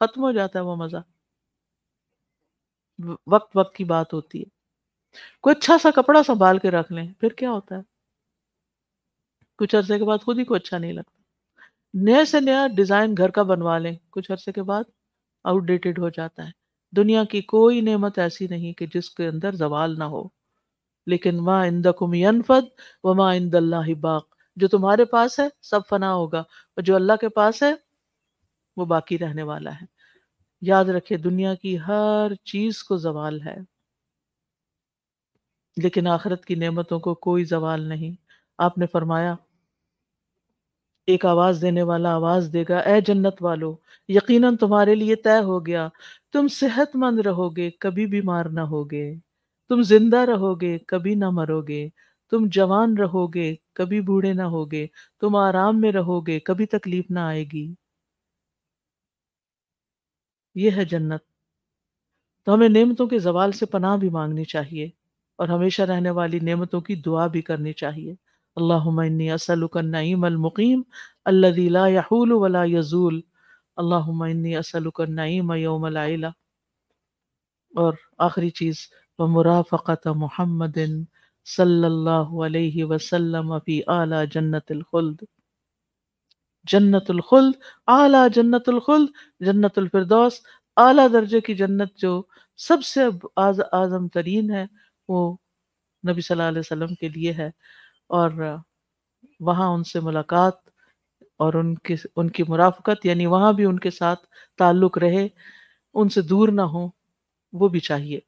खत्म हो जाता है वो मज़ा। वक्त वक्त की बात होती है। कोई अच्छा सा कपड़ा संभाल के रख लें, फिर क्या होता है? कुछ अरसे के बाद खुद ही को अच्छा नहीं लगता। नए से नया डिज़ाइन घर का बनवा लें, कुछ अरसे के बाद आउटडेटेड हो जाता है। दुनिया की कोई नेमत ऐसी नहीं कि जिसके अंदर जवाल ना हो। लेकिन माँ इंदकुम यनफद व माँ इंदल्ला बाक जो तुम्हारे पास है, सब फना होगा और जो अल्लाह के पास है, वो बाकी रहने वाला है। याद रखे दुनिया की हर चीज़ को जवाल है। लेकिन आखिरत की नेमतों को कोई जवाल नहीं। आपने फरमाया, एक आवाज़ देने वाला आवाज़ देगा ए जन्नत वालो, यकीनन तुम्हारे लिए तय हो गया, तुम सेहतमंद रहोगे, कभी बीमार ना होगे। तुम ज़िंदा रहोगे, कभी ना मरोगे। तुम जवान रहोगे, कभी बूढ़े ना होगे। तुम आराम में रहोगे, कभी तकलीफ़ ना आएगी। ये है जन्नत। तो हमें नेमतों के जवाल से पनाह भी मांगनी चाहिए। और हमेशा रहने वाली नेमतों की दुआ भी करनी चाहिए। अल्लाहुम्मा असलुकन नईम अल मुकीम अल्लज़ी ला यहूल वला यजूल। अल्लाहुम्मा असलुकन नईम यौमल आइला और आखिरी चीज़, व मुराफ़क़त मुहम्मदिन सल्लल्लाहु अलैहि वसल्लम फ़ी आला जन्नतुल खुल्द। जन्नतुल खुल्द, आला जन्नतुल खुल्द, जन्नतुल फिरदौस, आला दर्जे की जन्नत जो सबसे आज आज़म तरीन है। वो नबी सल्लल्लाहु अलैहि वसल्लम के लिए है और वहाँ उनसे मुलाकात और उनके, उनकी मुराफकत, यानी वहाँ भी उनके साथ ताल्लुक रहे, उनसे दूर ना हो, वो भी चाहिए।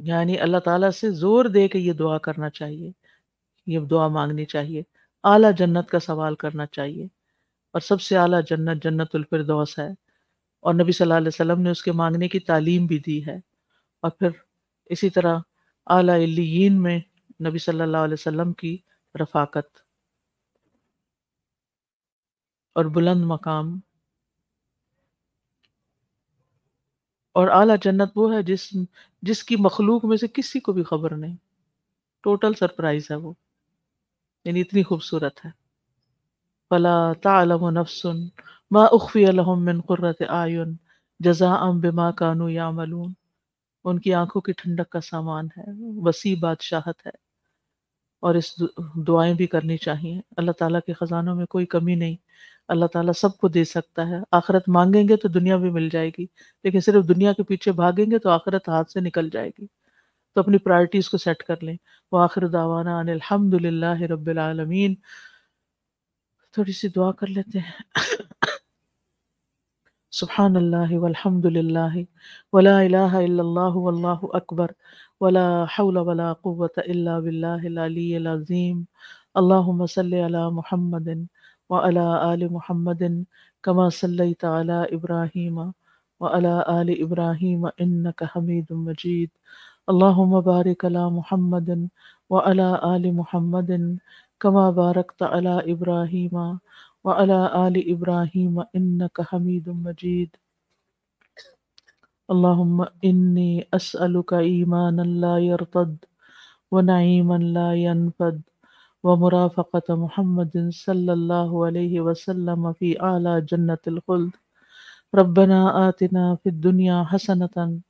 यानी अल्लाह ताला से ज़ोर दे के ये दुआ करना चाहिए, ये दुआ मांगनी चाहिए, आला जन्नत का सवाल करना चाहिए। और सबसे आला जन्नत जन्नतुल फिरदौस है और नबी सल्लल्लाहु अलैहि वसल्लम ने उसके मांगने की तालीम भी दी है। और फिर इसी तरह आला में नबी सल्लल्लाहु अलैहि वसल्लम की रफाकत। और बुलंद मकाम। और आला जन्नत वो है जिस, जिसकी मखलूक में से किसी को भी खबर नहीं। टोटल सरप्राइज़ है वो। यानी इतनी खूबसूरत है। फला तालम नफसुन मा उखफी लहुम मिन कुर्रत आयुन जज़ाअम बिमा कानू यामलून। उनकी आँखों की ठंडक का सामान है, वसी बादशाहत है और इस दुआएँ भी करनी चाहिए। अल्लाह ताला के ख़जानों में कोई कमी नहीं। अल्लाह ताला सबको दे सकता है। आखिरत मांगेंगे तो दुनिया भी मिल जाएगी, लेकिन सिर्फ़ दुनिया के पीछे भागेंगे तो आखिरत हाथ से निकल जाएगी। तो अपनी प्रायोरिटीज़ को सेट कर लें। वो आखिर दावाना अलहमदिल्ला रबालमीन थोड़ी सी दुआ कर लेते हैं। सुबहान अल्लाह वल्हम्दुलिल्लाह वला इलाहा इल्लल्लाह वल्लाहु अकबर वला हौला वला कुव्वत इल्ला बिल्लाहिल अलील अज़ीम अल्लाहुम्मा सल्लि अला मुहम्मदिन व अला आलि मुहम्मदिन कमा सल्लैत अला इब्राहीम व अला आलि इब्राहीम इन्नका हमीदुम मजीद अल्लाहुम्मा बारिक अला मुहम्मदिन व अला आलि मुहम्मदिन कमा बारकत अला इब्राहीम वअला आलि इब्राहीम इन्नका हमीदुम मजीद अल्लाहुम्मा इन्नी अस्अलुका ईमानन ला यरतद व नईमन ला यनफद व मुराफaqat मुहम्मदिन सल्लल्लाहु अलैहि वसल्लम फ़ी आला जन्नतिल खुल्द रब्बना आतिना फिद दुनिया हसनतन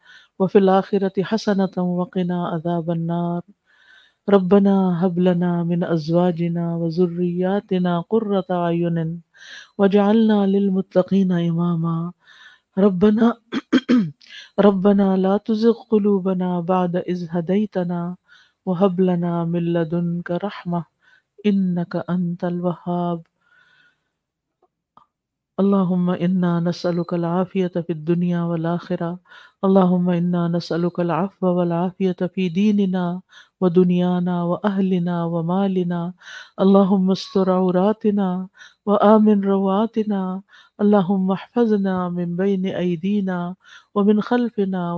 व फिल आखिरति हसनतन व क़िना अज़ाबन नार रब्बना हब लना मिन अज़वाजिना व ज़ुर्रियातिना क़ुर्रत अयुनिन वजअलना लिलमुत्तक़ीना इमामा रब्बना रब्बना ला तुज़िग़ क़ुलूबना बअद इज़ हदैतना व हब लना मिन लदुनका रहमा इन्नका अंतल वहाब अल्लाहुम्मा इन्ना नसअलुकल आफ़ियत फ़िद दुनिया वल आखिरा अल्लाहुम्मा इन्ना नसअलुकल अफ़्व वल आफ़ियत फ़ी दीनिना व दुनियाना व अहलिना व मालिना अल्लाहुम्मा अस्तर औरातिना व आमिन रवातिना अल्लाहुम्मा अहफ़ज़ना मिन बैन अयदीना व मिन खल्फ़िना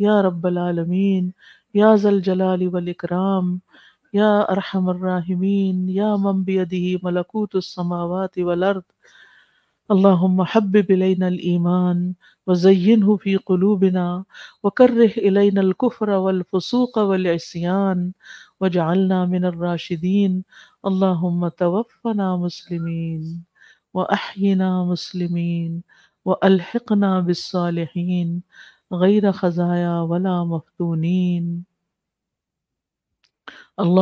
व अन अयमानिना व अन शमाइलिना व नऊज़ु बिअज़मतिका अन नुग़ताल मिन तहतिना या अरहमर राहिमीन या रब्बल आलमीन या जल जलाली वल इकराम या अरहमर राहिमीन या मन बियदिही मलकूतुस समावाति वल अर्द अल्लाहुम्मा हब्बिब इलैनल ईमान वज़य्यिनहु फ़ी क़ुलूबिना वकर्रिह इलैनल कुफ्र वल फ़ुसूक़ वल इस्यान वजअलना मिनर राशिदीन अल्लाहुम्मा तवफ़्फ़ना मुस्लिमीन व अहयिना मुस्लिमीन व अल्हिक़ना बिस्सालिहीन गैर खजाया वला मफ्तूनीन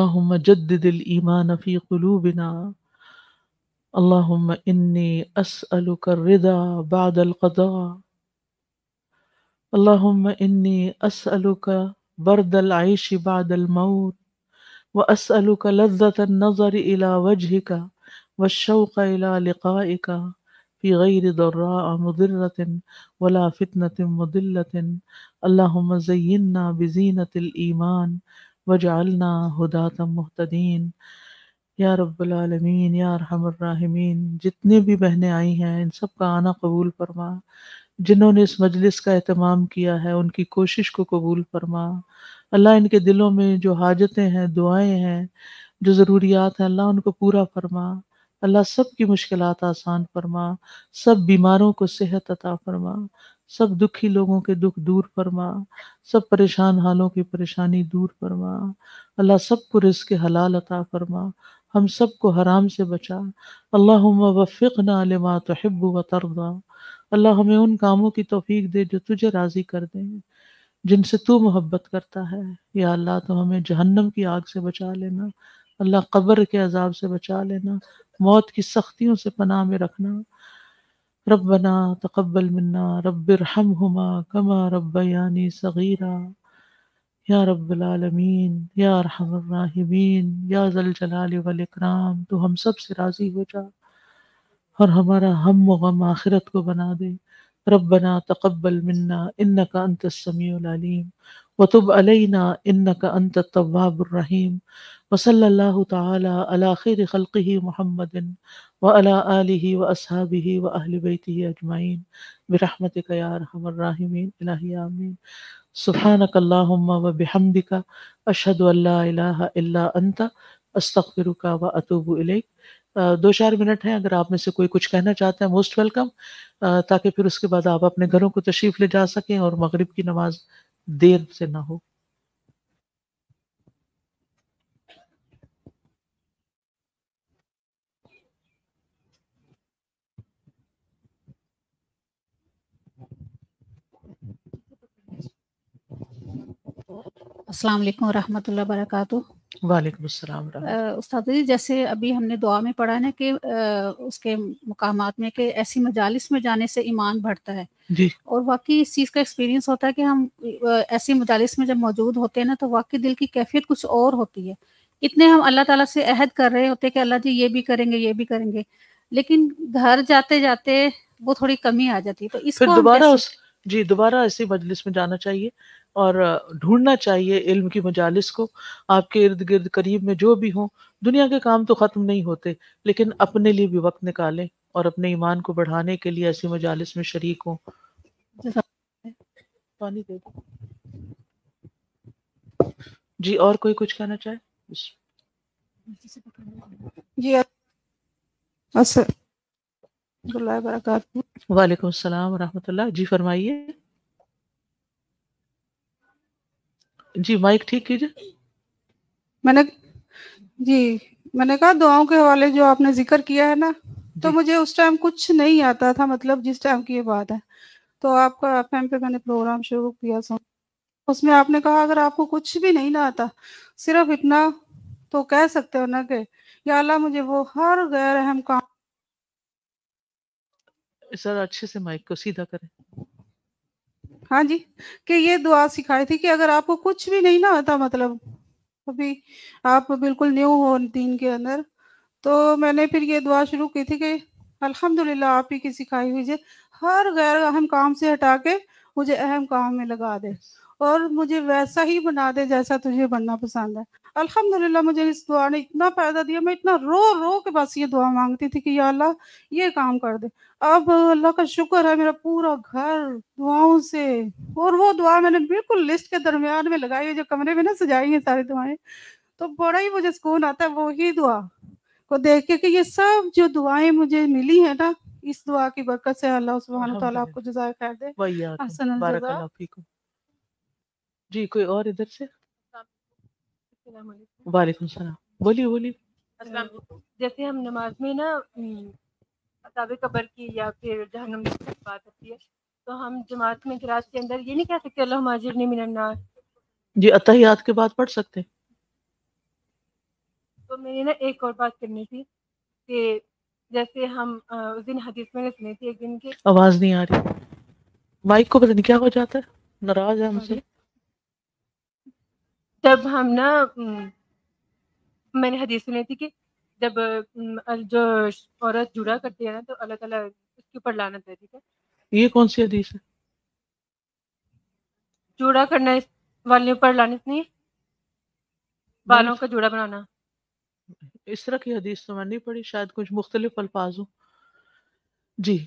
अल्लाहुम्मा जद्दिदिल ईमान फ़ी क़ुलूबिना अल्लाहुम्मा इन्नी अस्अलुका रिदा बअदल क़दा अल्लाहुम्मा इन्नी अस्अलुका बर्दल आइश बअदल मौत व अस्अलुका लज़्ज़तन नज़र इला वजहिका वश्शौक़ इला लिक़ाइका फ़ी गैर दर्रा मुदिरतिन वला फितनतिन मुदिल्लतिन अल्लाहुम्मा ज़य्यिन्ना बिज़ीनतिल ईमान वजअलना हुदातम मुहतदीन या रब्बुल या अरहमर जितने भी बहनें आई हैं इन सब का आना कबूल फरमा जिन्होंने इस मजलिस का अहतमाम किया है उनकी कोशिश को कबूल फरमा अल्लाह इनके दिलों में जो हाजतें हैं दुआएँ हैं जो ज़रूरियात हैं अल्लाह उनको पूरा फरमा अल्लाह सब की मुश्किल आसान फरमा, सब बीमारों को सेहत अता फरमा, सब दुखी लोगों के दुख दूर फरमा, सब परेशान हालों की परेशानी दूर फरमा। अल्लाह सबको रिस्क हलाल अता फरमा, हम सबको हराम से बचा। अल्लाह वफ़िक़ना लिमा तुहिब्ब व तरदा। अल्लाह हमें उन कामों की तौफीक दे जो तुझे राज़ी कर दें, जिनसे तू मोहब्बत करता है। या अल्लाह तो हमें जहन्नम की आग से बचा लेना, अल्लाह कब्र के अजाब से बचा लेना मौत की सख्तियों से पनाह में रखना। रब्बना तकब्बल मिन्ना रब्बिरहमहुमा कमा रब्बयानी सगीरा। या रब्बुल आलमीन, या अरहमर राहिमीन, या जल जलाल वल इकराम, तू हम सबसे राज़ी हो जा और हमारा हम गम आखिरत को बना दे। रब्बना तकब्बल मिन्ना, इन्नका अंत समीउल अलीम। वतुब अलैना, इन्नका अंत तव्वाबुर रहीम। वसल्लल्लाहु ताला अला खैर खल्किही मुहम्मदिन व अला आलिही व अस्हाबिही व अल्लाहुम्मा व बिहम्दिका। दो चार मिनट हैं। अगर आप में से कोई कुछ कहना चाहते हैं, मोस्ट वेलकम। ताकि फिर उसके बाद आप अपने घरों को तशरीफ़ ले जा सकें और मगरिब की नमाज़ देर से ना हो। अस्सलाम वालेकुम रहमतुल्लाह बरकातहू वालेकुम अस्सलाम उस्ताद जी जैसे अभी हमने दुआ में पढ़ा ना कि उसके मुकामात में कि ऐसी मजालिस में जाने से ईमान बढ़ता है। जी। और वाकई इस चीज़ का एक्सपीरियंस होता है कि हम ऐसी मजालिस में जब मौजूद होते हैं ना तो वाकई दिल की कैफियत कुछ और होती है। इतने हम अल्लाह ताला से अहद कर रहे होते कि अल्लाह जी ये भी करेंगे ये भी करेंगे। लेकिन घर जाते जाते वो थोड़ी कमी आ जाती है। तो इसको दोबारा उस जी दोबारा ऐसी मजलिस में जाना चाहिए और ढूंढना चाहिए इल्म की मजालिस को। आपके इर्द गिर्द करीब में जो भी हो दुनिया के काम तो ख़त्म नहीं होते लेकिन अपने लिए भी वक्त निकालें और अपने ईमान को बढ़ाने के लिए ऐसी मजालिस में शरीक हों। पानी दे दो। जी और कोई कुछ कहना चाहे? जी वालेकुम अस्सलाम वरहमतुल्लाह। जी फरमाइए। जी माइक ठीक कीजिए। मैंने जी मैंने कहा दुआओं के हवाले जो आपने ज़िक्र किया है ना तो मुझे उस टाइम कुछ नहीं आता था मतलब जिस टाइम की ये बात है। तो आपका एफ़ पे मैंने प्रोग्राम शुरू किया सो उसमें आपने कहा अगर आपको कुछ भी नहीं ना आता सिर्फ़ इतना तो कह सकते हो ना कि या अल्लाह मुझे वो हर गैर अहम काम सर अच्छे से माइक को सीधा करें। हाँ जी कि ये दुआ सिखाई थी कि अगर आपको कुछ भी नहीं ना आता मतलब अभी आप बिल्कुल न्यू हो दिन के अंदर तो मैंने फिर ये दुआ शुरू की थी कि अल्हम्दुलिल्लाह आप ही की सिखाई हुई है। हर गैर अहम काम से हटा के मुझे अहम काम में लगा दे। और मुझे वैसा ही बना दे जैसा तुझे बनना पसंद है। अल्हम्दुलिल्लाह मुझे इस दुआ ने इतना फ़ायदा दिया मैं इतना रो रो के बस ये दुआ मांगती थी कि या अल्लाह ये काम कर दे। अब अल्लाह का शुक्र है मेरा पूरा घर दुआओं से और वो दुआ मैंने बिल्कुल लिस्ट के दरमियान में लगाई है जो कमरे में ना सजाई है सारी दुआएँ तो बड़ा ही मुझे सुकून आता है वो ही दुआ को देख के कि ये सब जो दुआएँ मुझे मिली है ना इस दुआ की बरकत से अल्लाह सुबहान तआला आपको जज़ाय खैर दे। जी कोई और इधर से? वालेकुम सलाम। बोलिए बोलिए। जैसे हम नमाज़ में ना अताब कबर की या फिर जहनम की बात होती है तो हम जमात में गिराज के अंदर ये नहीं कह सकते अल्लाह माजिर ने मिनन्नार जी अतहियात के बाद पढ़ सकते तो मैंने ना एक और बात करनी थी कि जैसे हम उस दिन हदीस में सुनी थी एक दिन की। आवाज़ नहीं आ रही। माइक को पता नहीं क्या हो जाता है। नाराज़ है हमसे। जब हम ना मैंने हदीस सुनी थी कि जब जो औरत जुड़ा करती है ना तो अल्लाह ताला उसके ऊपर लानत है ठीक है? ये कौन सी हदीस है? जूड़ा करना इस वाले ऊपर लानत नहीं बालों का जुड़ा बनाना। इस तरह की हदीस तो मैं नहीं पढ़ी शायद कुछ मुख्तलिफ़ अल्फाज हो। जी।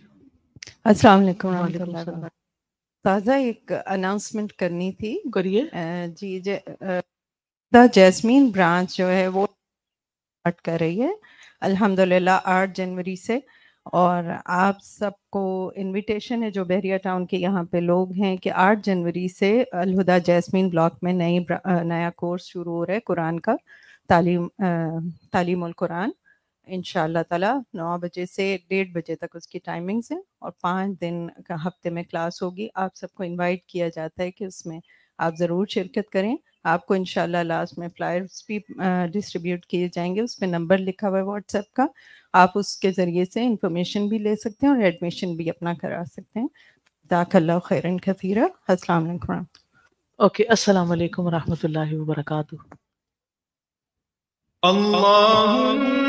अस्सलाम वालेकुम ताज़ा एक अनाउंसमेंट करनी थी। करिए। जी द जैस्मीन ब्रांच जो है वो स्टार्ट कर रही है। अल्हम्दुलिल्लाह आठ जनवरी से। और आप सबको इनविटेशन है जो बहरिया टाउन के यहाँ पे लोग हैं कि आठ जनवरी से अलहुदा जैस्मीन ब्लॉक में नई नया कोर्स शुरू हो रहा है कुरान का तालीम तालीम कुरान। इन ताला नौ बजे से डेढ़ बजे तक उसकी टाइमिंग्स हैं और पाँच दिन का हफ़्ते में क्लास होगी। आप सबको इनवाइट किया जाता है कि उसमें आप ज़रूर शिरकत करें। आपको इन लास्ट में फ्लायर्स भी डिस्ट्रीब्यूट किए जाएँगे। उस पर नंबर लिखा हुआ है व्हाट्सएप का। आप उसके ज़रिए से इंफॉर्मेशन भी ले सकते हैं और एडमिशन भी अपना करा सकते हैं। दाखल्ला खैरन कथीरा असलम ओके अस्सलाम वरहमल वर्का अल्लाह